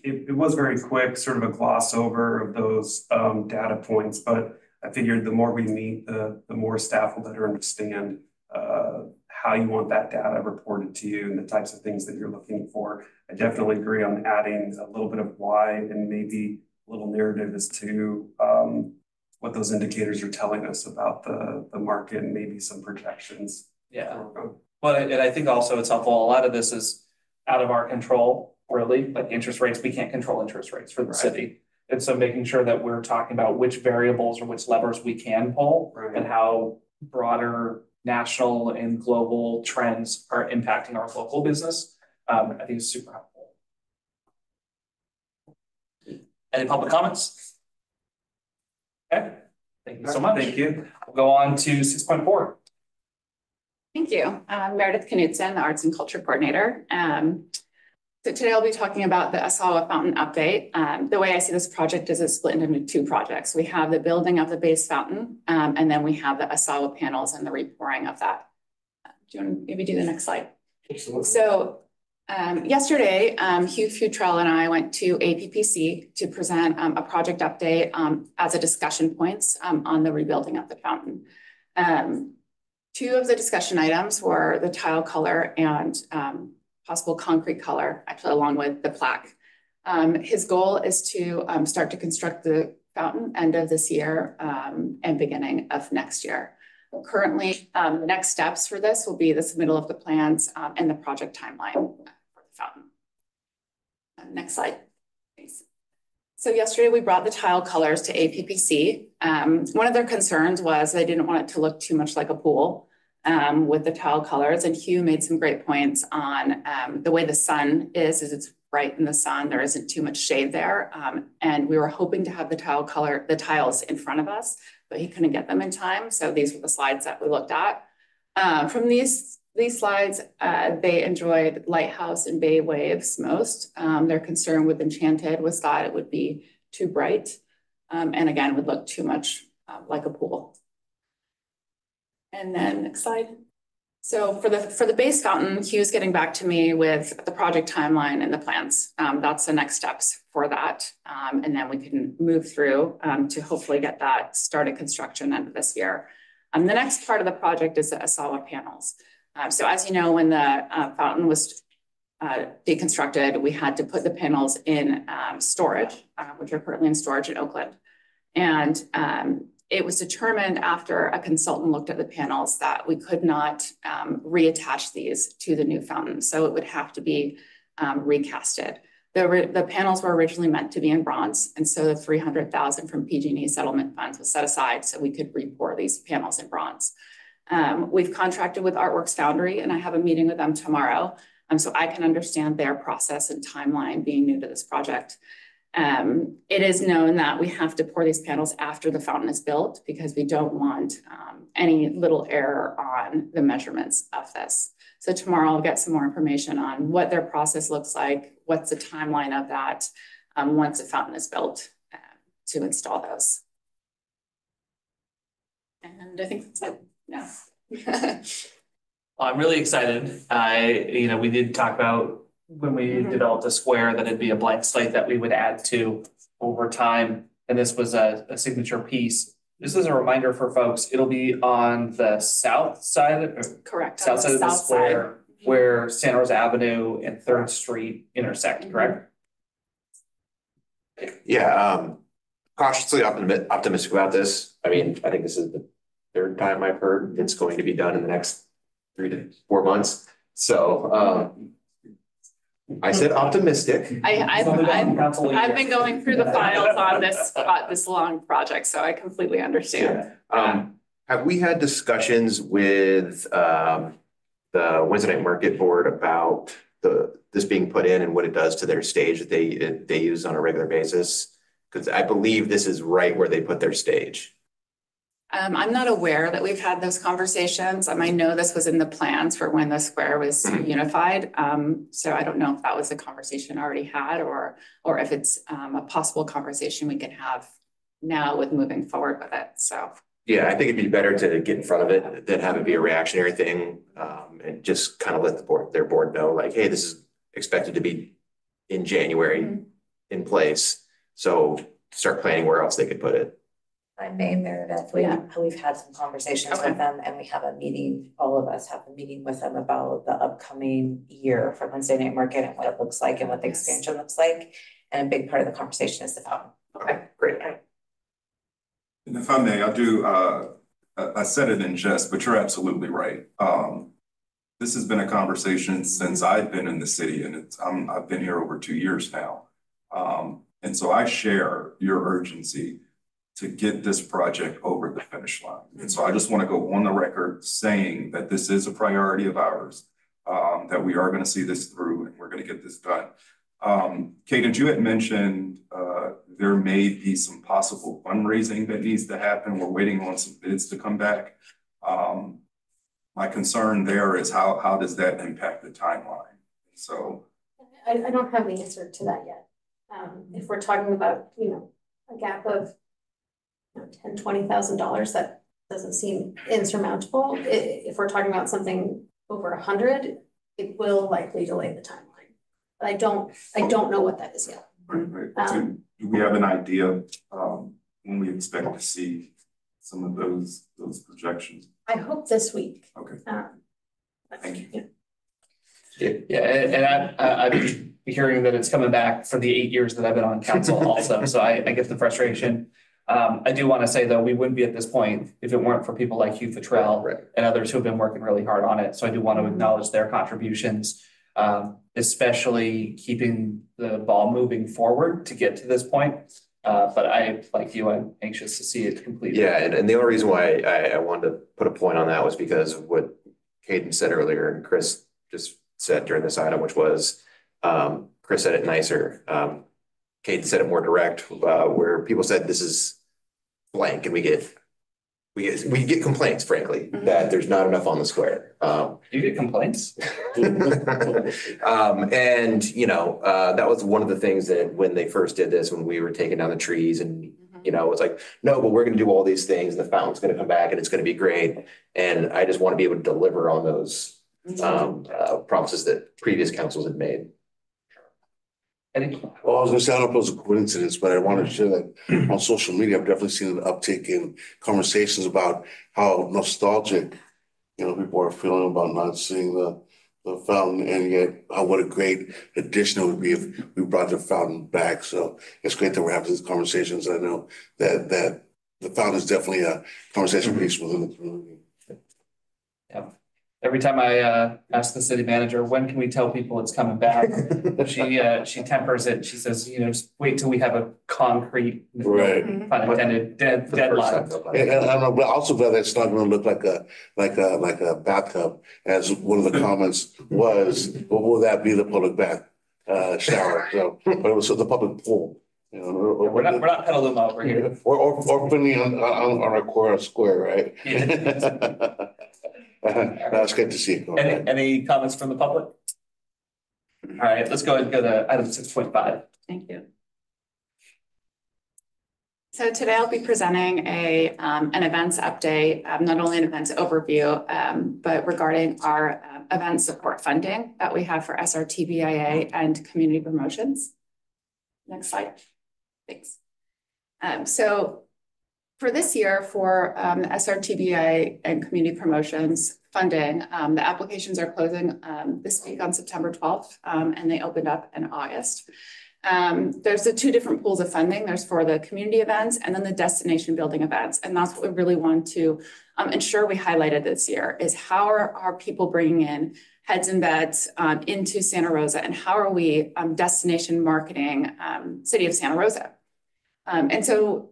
It, it was very quick, sort of a gloss over of those, um, data points, but I figured the more we meet, the, the more staff will better understand, uh, how you want that data reported to you and the types of things that you're looking for. I definitely agree on adding a little bit of why and maybe a little narrative as to, um, what those indicators are telling us about the, the market and maybe some projections. Yeah. Well, and I think also it's helpful, a lot of this is out of our control, really, like interest rates, we can't control interest rates for the Right. city. And so making sure that we're talking about which variables or which levers we can pull and how broader national and global trends are impacting our local business. Um, I think it's super helpful. Any public comments? Okay, thank you so much. Thank you. We'll go on to six point four. Thank you. I'm Meredith Knudsen, the Arts and Culture Coordinator. Um, so today I'll be talking about the Asawa Fountain update. Um, the way I see this project is it's split into two projects. We have the building of the base fountain, um, and then we have the Asawa panels and the repouring of that. Do you want to maybe do the next slide? Absolutely. So um, yesterday, um, Hugh Futrell and I went to APPC to present um, a project update um, as a discussion points um, on the rebuilding of the fountain. Um, two of the discussion items were the tile color and um, possible concrete color, actually along with the plaque. Um, his goal is to um, start to construct the fountain end of this year um, and beginning of next year. Currently, um, the next steps for this will be the submittal of the plans um, and the project timeline for the fountain. Uh, Next slide, please. So yesterday we brought the tile colors to APPC. Um, one of their concerns was they didn't want it to look too much like a pool um, with the tile colors. And Hugh made some great points on um, the way the sun is, is it's bright in the sun. There isn't too much shade there. Um, and we were hoping to have the tile color, the tiles in front of us, but he couldn't get them in time. So these were the slides that we looked at. Uh, from these these slides, uh, they enjoyed Lighthouse and Bay Waves most. Um, their concern with Enchanted was that it would be too bright. Um, and again, would look too much uh, like a pool. And then next slide. So for the for the base fountain, Hugh's getting back to me with the project timeline and the plans. Um, that's the next steps for that. Um, and then we can move through um, to hopefully get that started construction end of this year. Um, the next part of the project is the Asawa panels. Um, so as you know, when the uh, fountain was uh, deconstructed, we had to put the panels in um, storage, uh, which are currently in storage in Oakland. And um, it was determined after a consultant looked at the panels that we could not um, reattach these to the new fountain. So it would have to be um, recasted. The, the panels were originally meant to be in bronze. And so the 300,000 from PG&E settlement funds was set aside so we could repour these panels in bronze. Um, we've contracted with Artworks Foundry and I have a meeting with them tomorrow. Um, so I can understand their process and timeline being new to this project. Um, it is known that we have to pour these panels after the fountain is built because we don't want um, any little error on the measurements of this. So tomorrow I'll get some more information on what their process looks like, what's the timeline of that um, once a fountain is built uh, to install those. And I think that's it. Yeah. Well, I'm really excited. I, you know, we did talk about when we Mhm. developed a square that it'd be a blank slate that we would add to over time. And this was a, a signature piece. This is a reminder for folks, it'll be on the south side, or Correct. on south side of the south side. square where Santa Rosa Avenue and Third Street intersect, Mhm. correct? Yeah, um, cautiously optimi- optimistic about this. I mean, I think this is the third time I've heard it's going to be done in the next three to four months. So, um, I said optimistic. I, I've, I've, I've been going through the files on this, uh, this long project, so I completely understand. Um, have we had discussions with, um, the Wednesday Night Market Board about the, this being put in and what it does to their stage that they, they use on a regular basis? Cause I believe this is right where they put their stage. Um, I'm not aware that we've had those conversations. Um, I know this was in the plans for when the square was Mhm. unified. Um, so I don't know if that was a conversation already had or, or if it's, um, a possible conversation we can have now with moving forward with it, so. Yeah, I think it'd be better to get in front of it than have it be a reactionary thing, um, and just kind of let the board, their board know, like, hey, this is expected to be in January Mhm. in place. So start planning where else they could put it. I may Meredith, we, Yeah. we've had some conversations Okay. with them and we have a meeting, all of us have a meeting with them about the upcoming year for Wednesday night market and what it looks like and what the Yes. expansion looks like. And a big part of the conversation is the fountain. Okay, great. And if I may, I do, uh, I, I said it in jest, but you're absolutely right. Um, this has been a conversation since I've been in the city and it's, I'm, I've been here over two years now. Um, and so I share your urgency to get this project over the finish line. And so I just want to go on the record saying that this is a priority of ours, um, that we are going to see this through and we're going to get this done. Um, Kate, you had mentioned, uh, there may be some possible fundraising that needs to happen. We're waiting on some bids to come back. Um, my concern there is how, how does that impact the timeline? So, I, I don't have the answer to that yet. Um, if we're talking about, you know, a gap of ten, twenty thousand dollars, that doesn't seem insurmountable. I- if we're talking about something over a hundred, it will likely delay the timeline. But I don't, I don't know what that is yet. right, right. So do we have an idea, um, when we expect to see some of those, those projections? I hope this week. Okay. Um, Thank you. yeah. Yeah, yeah, and and I, I, I've been hearing that it's coming back for the eight years that I've been on council also, so I, I get the frustration. Um, I do want to say though, we wouldn't be at this point if it weren't for people like Hugh Futrell Right. and others who have been working really hard on it, so I do want to acknowledge their contributions. Um, especially keeping the ball moving forward to get to this point. Uh, but I, like you, I'm anxious to see it completed. Yeah, and, and the only reason why I, I wanted to put a point on that was because of what Caden said earlier and Chris just said during this item, which was, um, Chris said it nicer. Um, Caden said it more direct, uh, where people said this is blank and we get, we get, we get complaints frankly, that there's not enough on the square. Um, Do you get complaints? um, and, you know, uh, that was one of the things that when they first did this, when we were taking down the trees and, you know, it's like, no, but we're gonna do all these things, and the fountain's gonna come back and it's gonna be great. And I just wanna be able to deliver on those, um, uh, promises that previous councils had made. Eddie? Well, I was gonna say, I don't know if it was a coincidence, but I wanted to share that on social media, I've definitely seen an uptick in conversations about how nostalgic. You know, people are feeling about not seeing the, the fountain and yet how what a great addition it would be if we brought the fountain back. So it's great that we're having these conversations. I know that, that the fountain is definitely a conversation piece within the community. Every time I uh ask the city manager, when can we tell people it's coming back? She uh, she tempers it. She says, you know, just wait till we have a concrete. Right. Pun intended, dead For deadline. And, and I'm but also glad that it's not gonna look like a, like a, like a bathtub, as one of the comments was, what will that be, the public bath? Uh, shower, so, but it was the public pool, you know. or- or- We're not, we're not Petaluma over here. Or, or, or putting on, on, on our core square, right? That's good to see. Any, any comments from the public? All right, let's go ahead and go to item six point five. Thank you. So today I'll be presenting a, um, an events update, um, not only an events overview, um, but regarding our um, event support funding that we have for SRTBIA and community promotions. Next slide. Thanks. Um, so for this year, for, um, SRTBA and community promotions funding, um, the applications are closing, um, this week on September twelfth, um, and they opened up in August. Um, there's the two different pools of funding. There's for the community events and then the destination building events. And that's what we really want to um, ensure we highlighted this year is how are, are people bringing in heads and beds into Santa Rosa and how are we destination marketing city of Santa Rosa? And so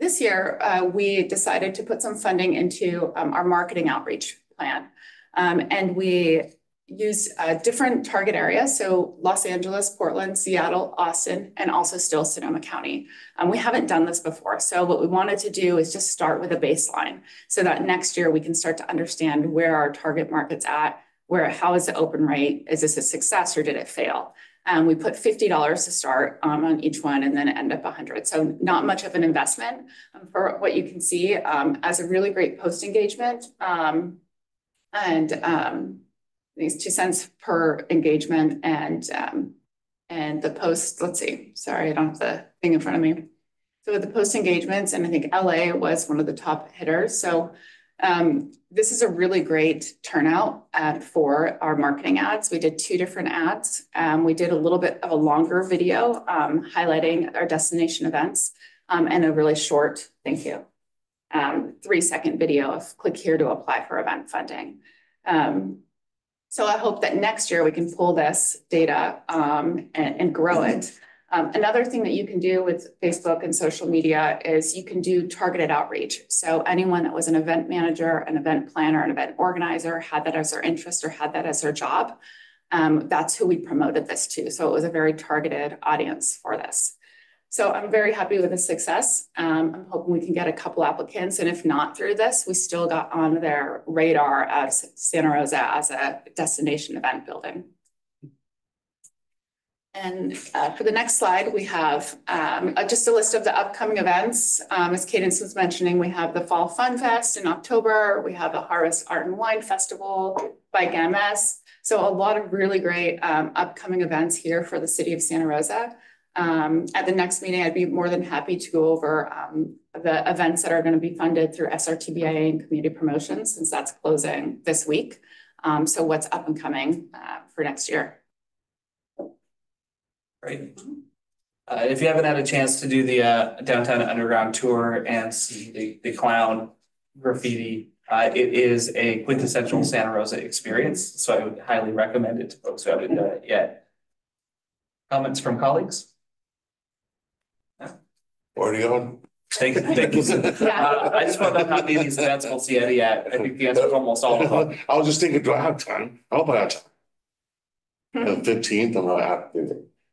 this year, uh, we decided to put some funding into um, our marketing outreach plan. Um, and we use uh, different target areas. So Los Angeles, Portland, Seattle, Austin, and also still Sonoma County. Um, we haven't done this before. So what we wanted to do is just start with a baseline so that next year we can start to understand where our target market's at, where, how is the open rate? Is this a success or did it fail? Um, we put $50 to start um, on each one and then end up 100. So not much of an investment um, for what you can see um, as a really great post engagement. Um, and um, these two cents per engagement and and the post, let's see, sorry, I don't have the thing in front of me. So with the post engagements, and I think LA was one of the top hitters. So um, this is a really great turnout uh, for our marketing ads. We did two different ads. Um, we did a little bit of a longer video um, highlighting our destination events um, and a really short, thank you, um, three second video of click here to apply for event funding. Um, so I hope that next year we can pull this data and, and grow it. Um, another thing that you can do with Facebook and social media is you can do targeted outreach. So anyone that was an event manager, an event planner, an event organizer, had that as their interest or had that as their job. Um, that's who we promoted this to. So it was a very targeted audience for this. So I'm very happy with the success. Um, I'm hoping we can get a couple applicants, and if not through this, we still got on their radar as Santa Rosa as a destination event building. And uh, for the next slide, we have um, uh, just a list of the upcoming events. Um, as Cadence was mentioning, we have the Fall Fun Fest in October. We have the Harvest Art and Wine Festival by GAMS. So a lot of really great um, upcoming events here for the city of Santa Rosa. Um, at the next meeting, I'd be more than happy to go over um, the events that are going to be funded through SRTBA and community promotions, since that's closing this week. Um, so what's up and coming uh, for next year? Great. Uh, if you haven't had a chance to do the uh, downtown underground tour and see the, the clown graffiti, uh, it is a quintessential Santa Rosa experience. So I would highly recommend it to folks who haven't done it yet. Comments from colleagues? Already on? Thank you, thank you. Uh, I just want to know how many of these events we'll see Eddie at. I think the answer is almost all of them. I was just thinking, do I have time? I hope I have time. The fifteenth, I'm gonna have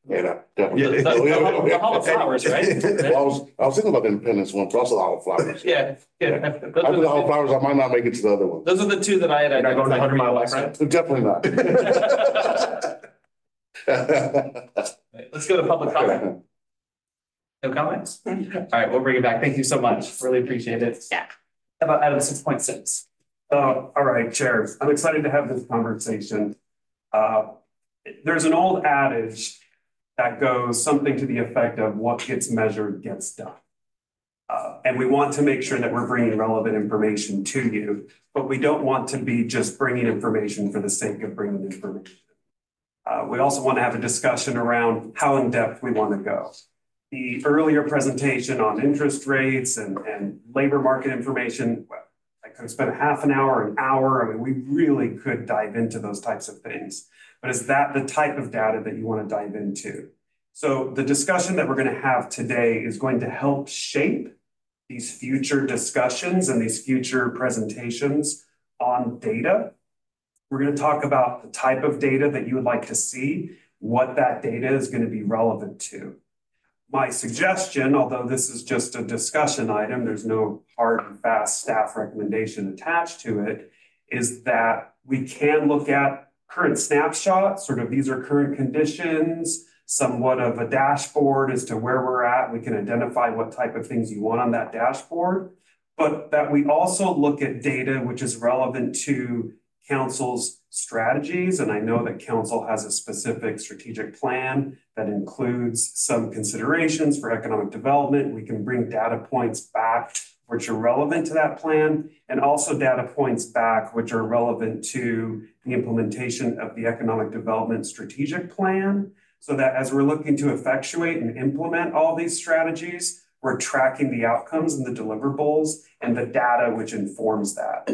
to, yeah, definitely. The- the- the the Hall of Flowers, right? Well, I was, I was thinking about the Independence one, plus the Hall of Flowers. Yeah, yeah. After the Hall of Flowers, I might not make it to the other one. Those are the two that I had. You're not going to identified 100 Mile for you, West, right? Let's go to public comment. No comments? All right, we'll bring it back. Thank you so much. Really appreciate it. Yeah. How About item six point six. Uh, all right, Chair, I'm excited to have this conversation. Uh, there's an old adage that goes something to the effect of what gets measured gets done. Uh, and we want to make sure that we're bringing relevant information to you, but we don't want to be just bringing information for the sake of bringing information. Uh, we also want to have a discussion around how in-depth we want to go. The earlier presentation on interest rates and, and labor market information, well, I could a half an hour, an hour. I mean, we really could dive into those types of things. But is that the type of data that you want to dive into? So the discussion that we're going to have today is going to help shape these future discussions and these future presentations on data. We're going to talk about the type of data that you would like to see, what that data is going to be relevant to. My suggestion, although this is just a discussion item, there's no hard and fast staff recommendation attached to it, is that we can look at current snapshot, sort of these are current conditions, somewhat of a dashboard as to where we're at. We can identify what type of things you want on that dashboard, but that we also look at data which is relevant to council's strategies. And I know that council has a specific strategic plan that includes some considerations for economic development. We can bring data points back which are relevant to that plan and also data points back which are relevant to the implementation of the economic development strategic plan so that as we're looking to effectuate and implement all these strategies, we're tracking the outcomes and the deliverables and the data which informs that.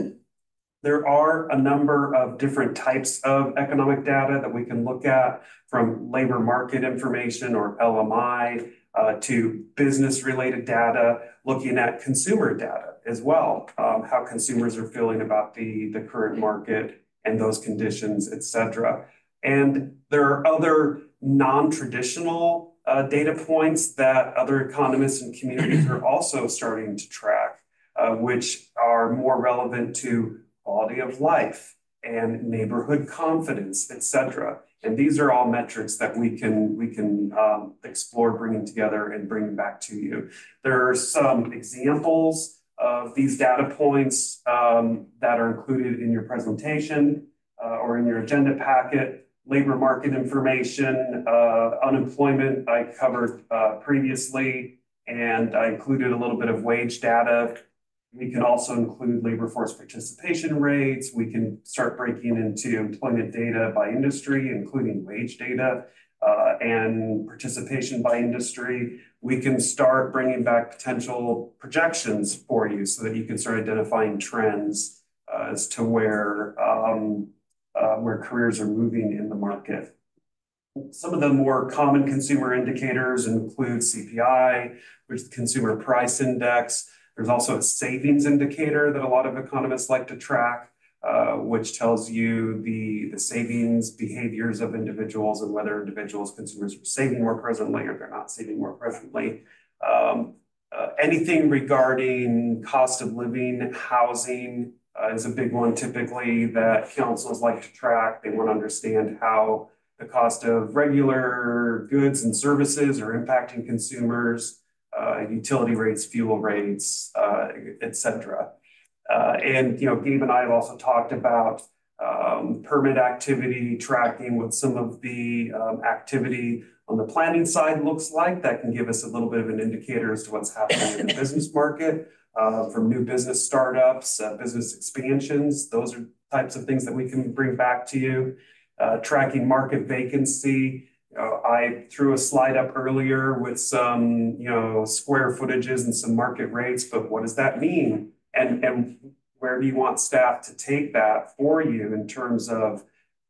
There are a number of different types of economic data that we can look at from labor market information or LMI uh, to business related data, looking at consumer data as well, um, how consumers are feeling about the, the current market and those conditions, et cetera. And there are other non-traditional uh, data points that other economists and communities are also starting to track, uh, which are more relevant to quality of life and neighborhood confidence, et cetera. And these are all metrics that we can we can um, explore bringing together and bringing back to you. There are some examples of these data points um, that are included in your presentation uh, or in your agenda packet. Labor market information, uh, unemployment I covered uh, previously, and I included a little bit of wage data we can also include labor force participation rates. We can start breaking into employment data by industry, including wage data uh, and participation by industry. We can start bringing back potential projections for you so that you can start identifying trends uh, as to where, um, uh, where careers are moving in the market. Some of the more common consumer indicators include CPI, which is the Consumer Price Index. There's also a savings indicator that a lot of economists like to track, uh, which tells you the, the savings behaviors of individuals and whether individuals, consumers are saving more presently or they're not saving more presently. Um, uh, anything regarding cost of living, housing uh, is a big one typically that councils like to track. They want to understand how the cost of regular goods and services are impacting consumers, utility rates, fuel rates, uh, et cetera. Uh, and, you know, Gabe and I have also talked about um, permit activity tracking what some of the um, activity on the planning side looks like. That can give us a little bit of an indicator as to what's happening in the business market uh, from new business startups, uh, business expansions. Those are types of things that we can bring back to you uh, tracking market vacancy. I threw a slide up earlier with some, you know, square footages and some market rates, but what does that mean? And, and where do you want staff to take that for you in terms of,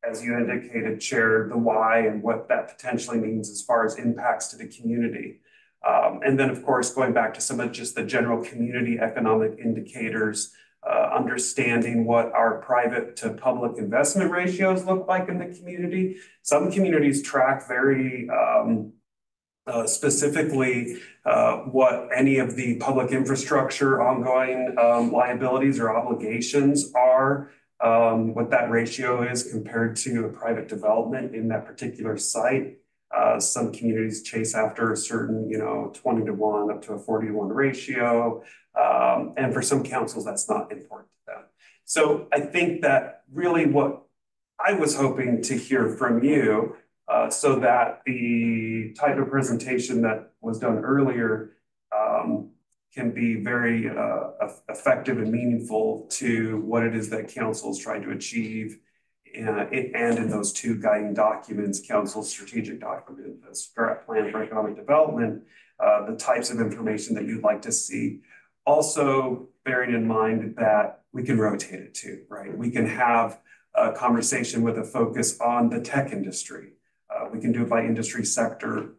as you indicated, Chair, the why and what that potentially means as far as impacts to the community? Um, and then, of course, going back to some of just the general community economic indicators understanding what our private to public investment ratios look like in the community. Some communities track very um, uh, specifically uh, what any of the public infrastructure ongoing um, liabilities or obligations are, um, what that ratio is compared to a private development in that particular site. Uh, some communities chase after a certain, you know, 20 to 1 up to a 40 to 1 ratio. Um, and for some councils, that's not important to them. So I think that really what I was hoping to hear from you uh, so that the type of presentation that was done earlier um, can be very uh, effective and meaningful to what it is that council is trying to achieve uh, and in those two guiding documents, council's strategic document, the strat plan for economic development, uh, the types of information that you'd like to see. Also bearing in mind that we can rotate it too, right? We can have a conversation with a focus on the tech industry. Uh, we can do it by industry sector.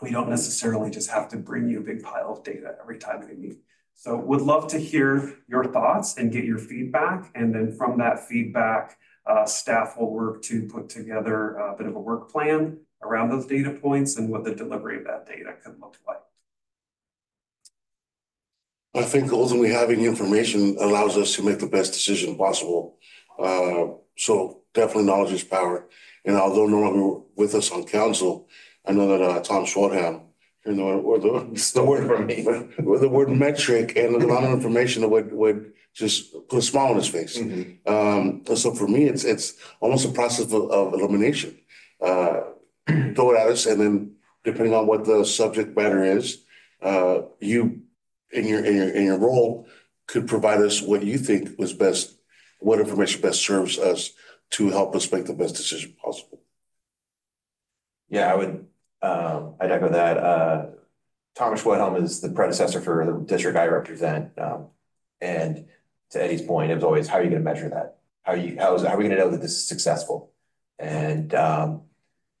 We don't necessarily just have to bring you a big pile of data every time we meet. So would love to hear your thoughts and get your feedback. And then from that feedback, staff will work to put together a bit of a work plan around those data points and what the delivery of that data could look like. I think ultimately having information allows us to make the best decision possible. Uh, so definitely knowledge is power. And although no longer with us on council, I know that uh, Tom Schwedhelm, you know, or the, it's the word for me, the word metric and a lot of information that would would just put a smile on his face. Mm-hmm. Um, so for me, it's it's almost a process of, of elimination. Uh, throw it at us, and then depending on what the subject matter is, uh, you in your in your in your role could provide us what you think was best, what information best serves us to help us make the best decision possible. Yeah, I would. Um, I'd echo that. Uh, Thomas Schwedhelm is the predecessor for the district I represent, um, and to Eddie's point, it was always how are you going to measure that? How are you how is how are we going to know that this is successful? And um,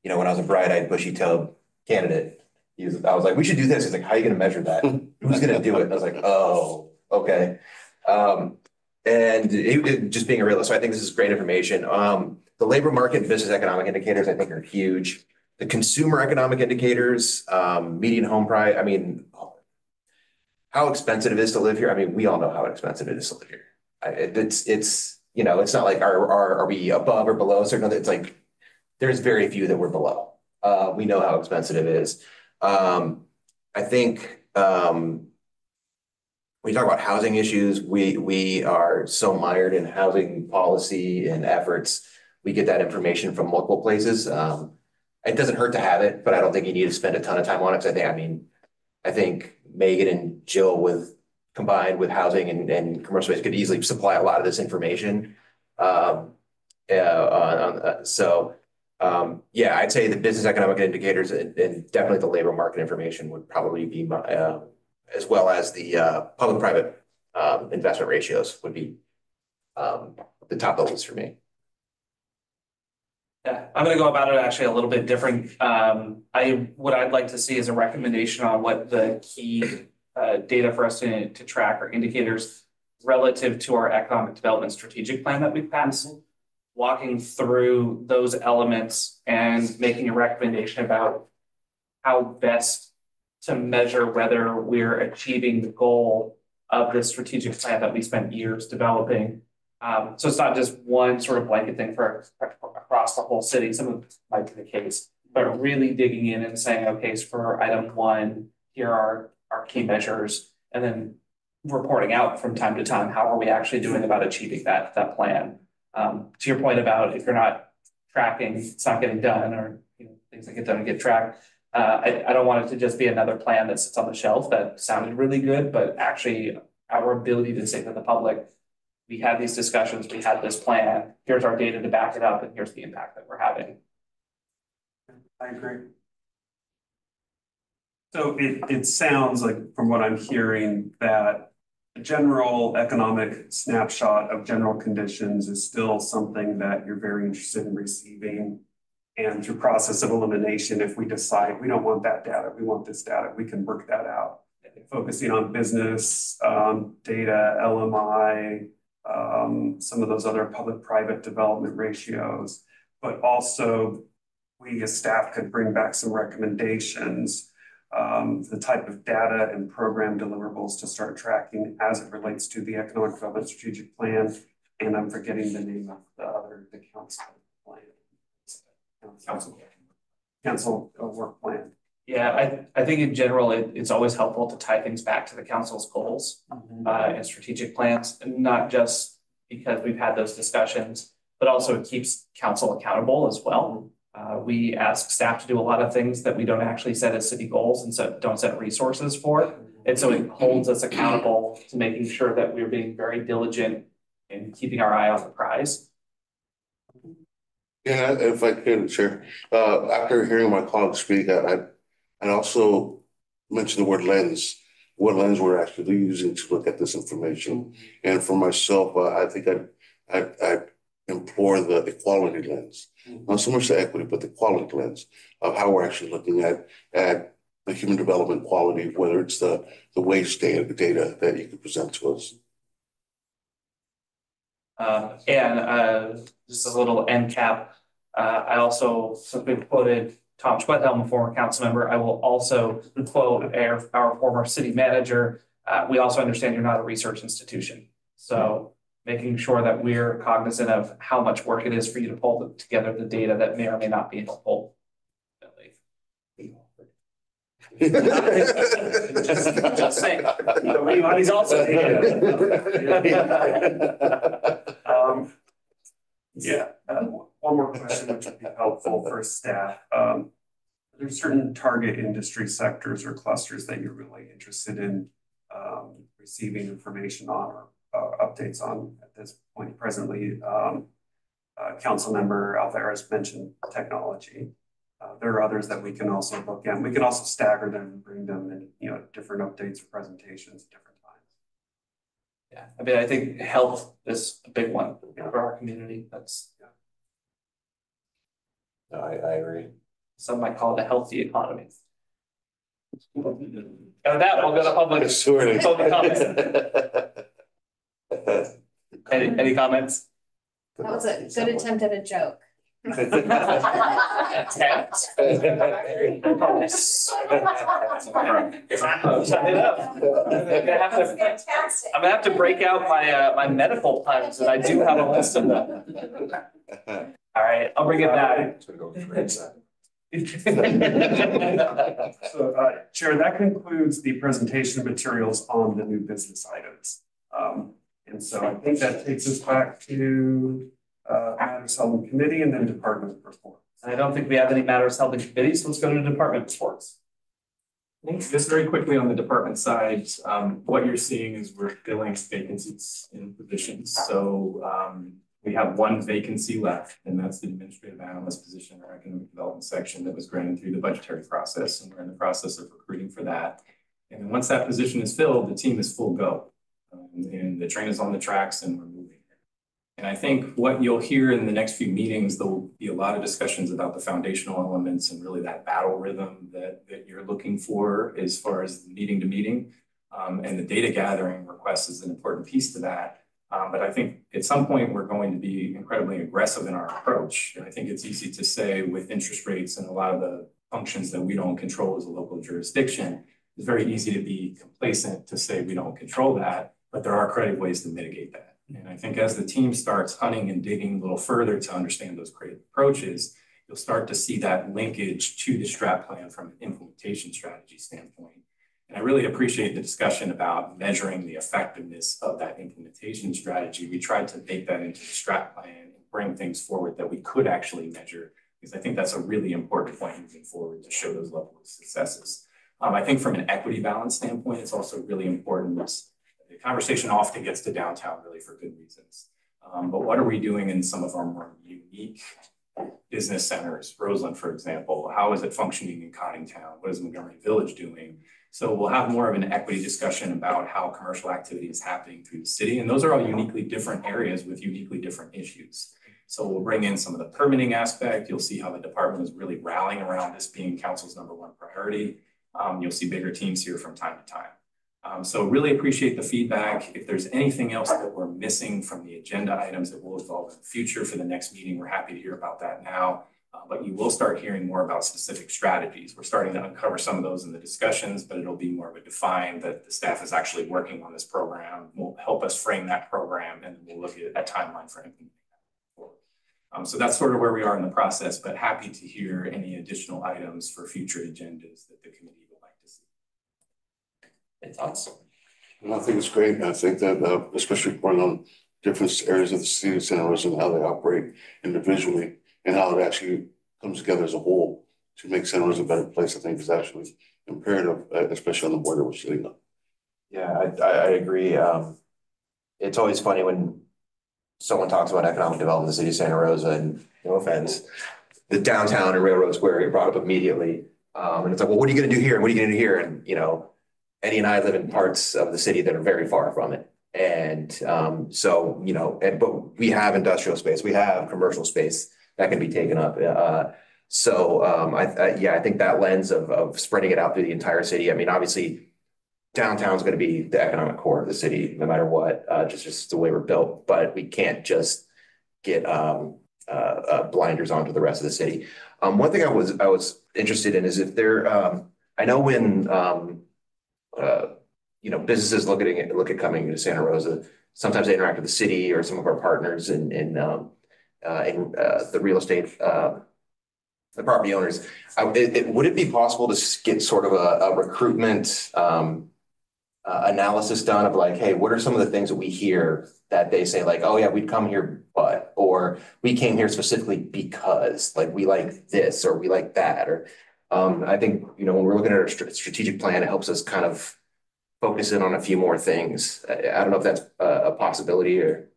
you know, when I was a bright-eyed, bushy-tailed candidate, he was, I was like, we should do this. He's like, how are you going to measure that? Who's going to do it? And I was like, oh, okay. Um, and it, it, just being a realist, so I think this is great information. Um, the labor market and business economic indicators, I think, are huge. The consumer economic indicators, um, median home price. I mean, how expensive it is to live here. I mean, we all know how expensive it is to live here. It's it's you know, it's not like are are are we above or below certain. other. It's like there's very few that we're below. Uh, we know how expensive it is. Um, I think um, when you talk about housing issues, we we are so mired in housing policy and efforts. We get that information from multiple places. Um, it doesn't hurt to have it, but I don't think you need to spend a ton of time on it. I think, I mean, I think Megan and Jill with combined with housing and, and commercial space could easily supply a lot of this information. Um, uh, uh, so um, yeah, I'd say the business economic indicators and, and definitely the labor market information would probably be my, uh, as well as the uh, public-private um, investment ratios would be um, the top levels for me. Yeah, I'm gonna go about it actually a little bit different. Um, I, what I'd like to see is a recommendation on what the key uh, data for us to, to track or indicators relative to our economic development strategic plan that we've passed. Walking through those elements and making a recommendation about how best to measure whether we're achieving the goal of this strategic plan that we spent years developing. Um, so it's not just one sort of blanket thing for across the whole city, some of it might be the case. But really digging in and saying, okay, so for item one, here are our key measures, and then reporting out from time to time, how are we actually doing about achieving that, that plan? Um, to your point about if you're not tracking, it's not getting done, or, you know, things that get done and get tracked. Uh, I, I don't want it to just be another plan that sits on the shelf that sounded really good, but actually our ability to say to the public, we had these discussions, we had this plan, here's our data to back it up, and here's the impact that we're having. I agree. So it, it sounds like, from what I'm hearing, that a general economic snapshot of general conditions is still something that you're very interested in receiving. And through process of elimination, if we decide we don't want that data, we want this data, we can work that out. Focusing on business, um, data, LMI, um, some of those other public-private development ratios, but also we as staff could bring back some recommendations, um, the type of data and program deliverables to start tracking as it relates to the economic development strategic plan. And I'm forgetting the name of the other, the council plan. Council. Council work plan. Yeah, I, I think in general, it, it's always helpful to tie things back to the council's goals, uh, and strategic plans, and not just because we've had those discussions, but also it keeps council accountable as well. Uh, we ask staff to do a lot of things that we don't actually set as city goals and so don't set resources for. And so it holds us accountable to making sure that we're being very diligent in keeping our eye on the prize. Yeah, if I could, Chair, uh, after hearing my colleagues speak, I, I'd also mention the word lens. What lens we're actually using to look at this information. And for myself, uh, I think I, I, I implore the equality lens. Not so much the equity, but the quality lens of how we're actually looking at, at the human development quality, whether it's the, the wage data, the data that you can present to us. Um, and, uh, just a little end cap, uh, I also, since we quoted Tom Schwedhelm, a former council member, I will also quote our, our former city manager. Uh, we also understand you're not a research institution, so making sure that we're cognizant of how much work it is for you to pull together the data that may or may not be helpful. Just, just saying. He's also. Um, yeah, uh, one more question which would be helpful for staff. Um, are there certain target industry sectors or clusters that you're really interested in um, receiving information on or uh, updates on at this point presently? Um, uh, Councilmember Alvarez mentioned technology. Uh, there are others that we can also look at. We can also stagger them and bring them in, you know, different updates or presentations different. Yeah, I mean, I think health is a big one for our community. That's, No, I, I agree. some might call it a healthy economy. And that, we'll go to public, Sorry. public comments. Any, any comments? That was a good attempt at a joke. Attempt. Shut it up. I'm gonna have to, Fantastic. I'm gonna have to break out my, uh, my medical puns, and I do have a list of them. All right, I'll bring it back. To go to trade side. So, uh, Chair, that concludes the presentation of materials on the new business items. Um, and so I think that takes us back to, uh, matters held in committee and then department report. I don't think we have any matters held in committee, so let's go to department reports. I think just very quickly on the department side, um, what you're seeing is we're filling vacancies in positions. So, um, we have one vacancy left, and that's the administrative analyst position in our economic development section that was granted through the budgetary process, and we're in the process of recruiting for that. And then once that position is filled, the team is full go. Um, and the train is on the tracks and we're moving. And I think what you'll hear in the next few meetings, there'll be a lot of discussions about the foundational elements and really that battle rhythm that, that you're looking for as far as meeting to meeting. Um, and the data gathering request is an important piece to that. Um, but I think at some point we're going to be incredibly aggressive in our approach. And I think it's easy to say with interest rates and a lot of the functions that we don't control as a local jurisdiction, it's very easy to be complacent to say we don't control that, but there are creative ways to mitigate that. And I think as the team starts hunting and digging a little further to understand those creative approaches, you'll start to see that linkage to the strat plan from an implementation strategy standpoint. And I really appreciate the discussion about measuring the effectiveness of that implementation strategy. We tried to make that into the strat plan and bring things forward that we could actually measure, because I think that's a really important point moving forward to show those levels of successes. Um, I think from an equity balance standpoint, it's also really important. The conversation often gets to downtown really for good reasons. Um, but what are we doing in some of our more unique business centers? Roseland, for example, how is it functioning in Coddingtown? What is Montgomery Village doing? So we'll have more of an equity discussion about how commercial activity is happening through the city. And those are all uniquely different areas with uniquely different issues. So we'll bring in some of the permitting aspect. You'll see how the department is really rallying around this being council's number one priority. Um, you'll see bigger teams here from time to time. Um, so really appreciate the feedback. If there's anything else that we're missing from the agenda items that will evolve in the future for the next meeting, we're happy to hear about that now. Uh, but you will start hearing more about specific strategies. We're starting to uncover some of those in the discussions, but it'll be more of a defined that the staff is actually working on this program, will help us frame that program, and we'll look at that timeline for that. Um, so that's sort of where we are in the process, but happy to hear any additional items for future agendas that the committee would like to see. Any thoughts? And I think it's great. I think that, uh, especially reporting on different areas of the city centers and how they operate individually and how it actually comes together as a whole to make Santa Rosa a better place, I think is actually imperative, uh, especially on the border that we're sitting on. Yeah, I, I, I agree. Um, it's always funny when someone talks about economic development in the city of Santa Rosa and no offense, the downtown and Railroad Square get brought up immediately. Um, and it's like, well, what are you gonna do here? And what are you gonna do here? And, you know, Eddie and I live in parts of the city that are very far from it. And, um, so, you know, and, but we have industrial space, we have commercial space that can be taken up. Uh, so, um, I, I, yeah, I think that lens of, of spreading it out through the entire city. I mean, obviously, downtown is going to be the economic core of the city, no matter what, uh, just, just the way we're built. But we can't just get um, uh, uh, blinders onto the rest of the city. Um, one thing I was I was interested in is if there. Um, I know when um, uh, you know businesses looking at look at coming to Santa Rosa, sometimes they interact with the city or some of our partners in in um, uh, in uh, the real estate. Uh, the property owners, I, it, it, would it be possible to get sort of a, a recruitment um, uh, analysis done of like, hey, what are some of the things that we hear that they say like, oh yeah, we'd come here, but, or we came here specifically because like we like this or we like that, or I think, you know, when we're looking at our strategic plan, it helps us kind of focus in on a few more things. I, don't know if that's a, possibility or.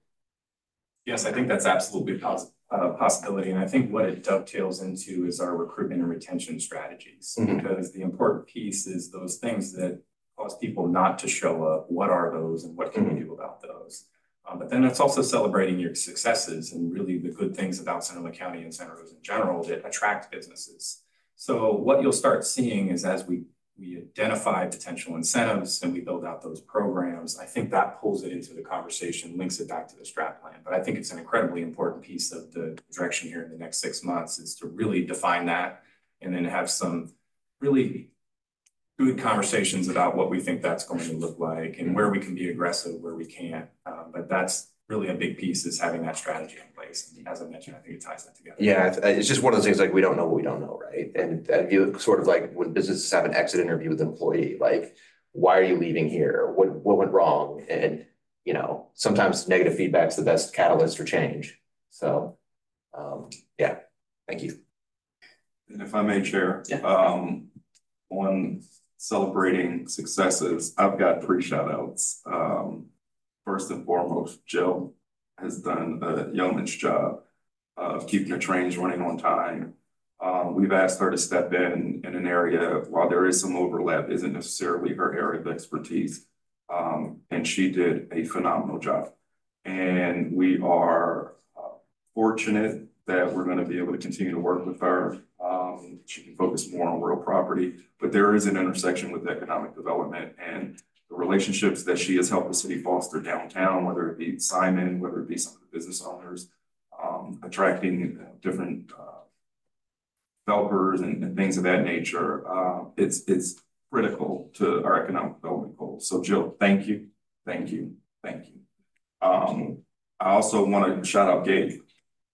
Yes, I think that's absolutely a possibility. And I think what it dovetails into is our recruitment and retention strategies. Mm -hmm. Because the important piece is those things that cause people not to show up. What are those and what can we do about those? Um, but then it's also celebrating your successes and really the good things about Sonoma County and Santa Rosa in general that attract businesses. So what you'll start seeing is as we we identify potential incentives and we build out those programs. I think that pulls it into the conversation, links it back to the strat plan. But I think it's an incredibly important piece of the direction here in the next six months is to really define that and then have some really good conversations about what we think that's going to look like and where we can be aggressive, where we can't. Um, but that's really a big piece is having that strategy in place. And as I mentioned, I think it ties that together. Yeah, it's just one of those things like we don't know what we don't know, right? And uh, you sort of like when businesses have an exit interview with an employee, like, why are you leaving here? What what went wrong? And you know, sometimes negative feedback is the best catalyst for change. So, um, yeah, thank you. And if I may, Chair, yeah. um, on celebrating successes, I've got three shout outs. Um, first and foremost, Jill has done a yeoman's job of keeping the trains running on time. Um, we've asked her to step in in an area while there is some overlap, isn't necessarily her area of expertise. Um, and she did a phenomenal job. And we are uh, fortunate that we're gonna be able to continue to work with her. Um, she can focus more on real property, but there is an intersection with economic development and the relationships that she has helped the city foster downtown, whether it be Simon, whether it be some of the business owners, um, attracting different, uh, developers and, and things of that nature. Uh, it's, it's critical to our economic development goals. So Jill, thank you, thank you, thank you. Um, I also want to shout out Gabe.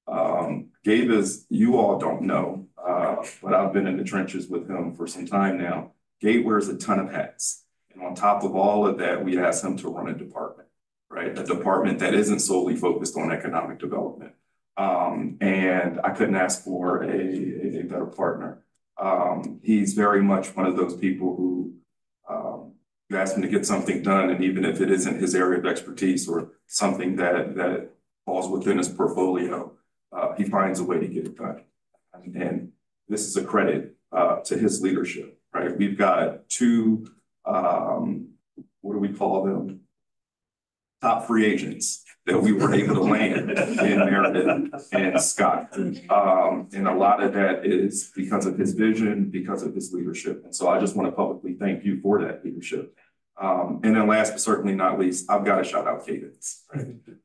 Um, Gabe is, you all don't know, uh, but I've been in the trenches with him for some time now. Gabe wears a ton of hats. And on top of all of that, we asked him to run a department, right? A department that isn't solely focused on economic development. Um, and I couldn't ask for a, a, better partner. Um, he's very much one of those people who, um, you ask him to get something done, and even if it isn't his area of expertise or something that, that falls within his portfolio, uh, he finds a way to get it done. And, and this is a credit, uh, to his leadership, right? We've got two, um, what do we call them? Top free agents that we were able to land in Meredith and Scott. Um, and a lot of that is because of his vision, because of his leadership. And so I just want to publicly thank you for that leadership. Um, and then last but certainly not least, I've got to shout out Cadence.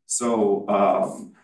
So, um,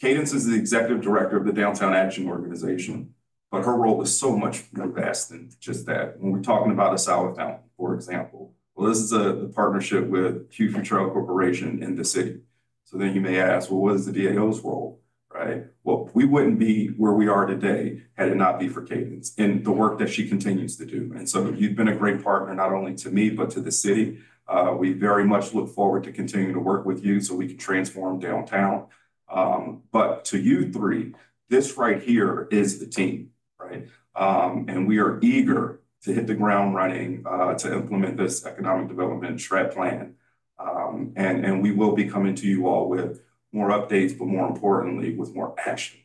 Cadence is the executive director of the Downtown Action Organization, but her role is so much more vast than just that. When we're talking about a South Fountain, for example, well, this is a, a partnership with Hugh Futrell Corporation in the city. So then you may ask, well, what is the DAO's role, right? Well, we wouldn't be where we are today had it not be for Cadence and the work that she continues to do. And so you've been a great partner, not only to me, but to the city. Uh, we very much look forward to continuing to work with you so we can transform downtown. Um, but to you three, this right here is the team, right? Um, and we are eager to hit the ground running uh, to implement this economic development strat plan. Um, and, and we will be coming to you all with more updates, but more importantly, with more action.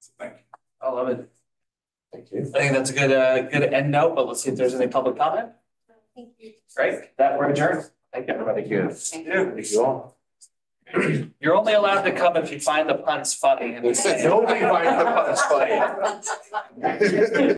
So thank you. I love it. Thank you. I think that's a good, uh, good end note, but let's see if there's any public comment. Thank you. Great, that we're adjourned. Thank you, everybody. Thank you. Thank you. Thank you all. You're only allowed to come if you find the puns funny. Nobody finds the puns funny.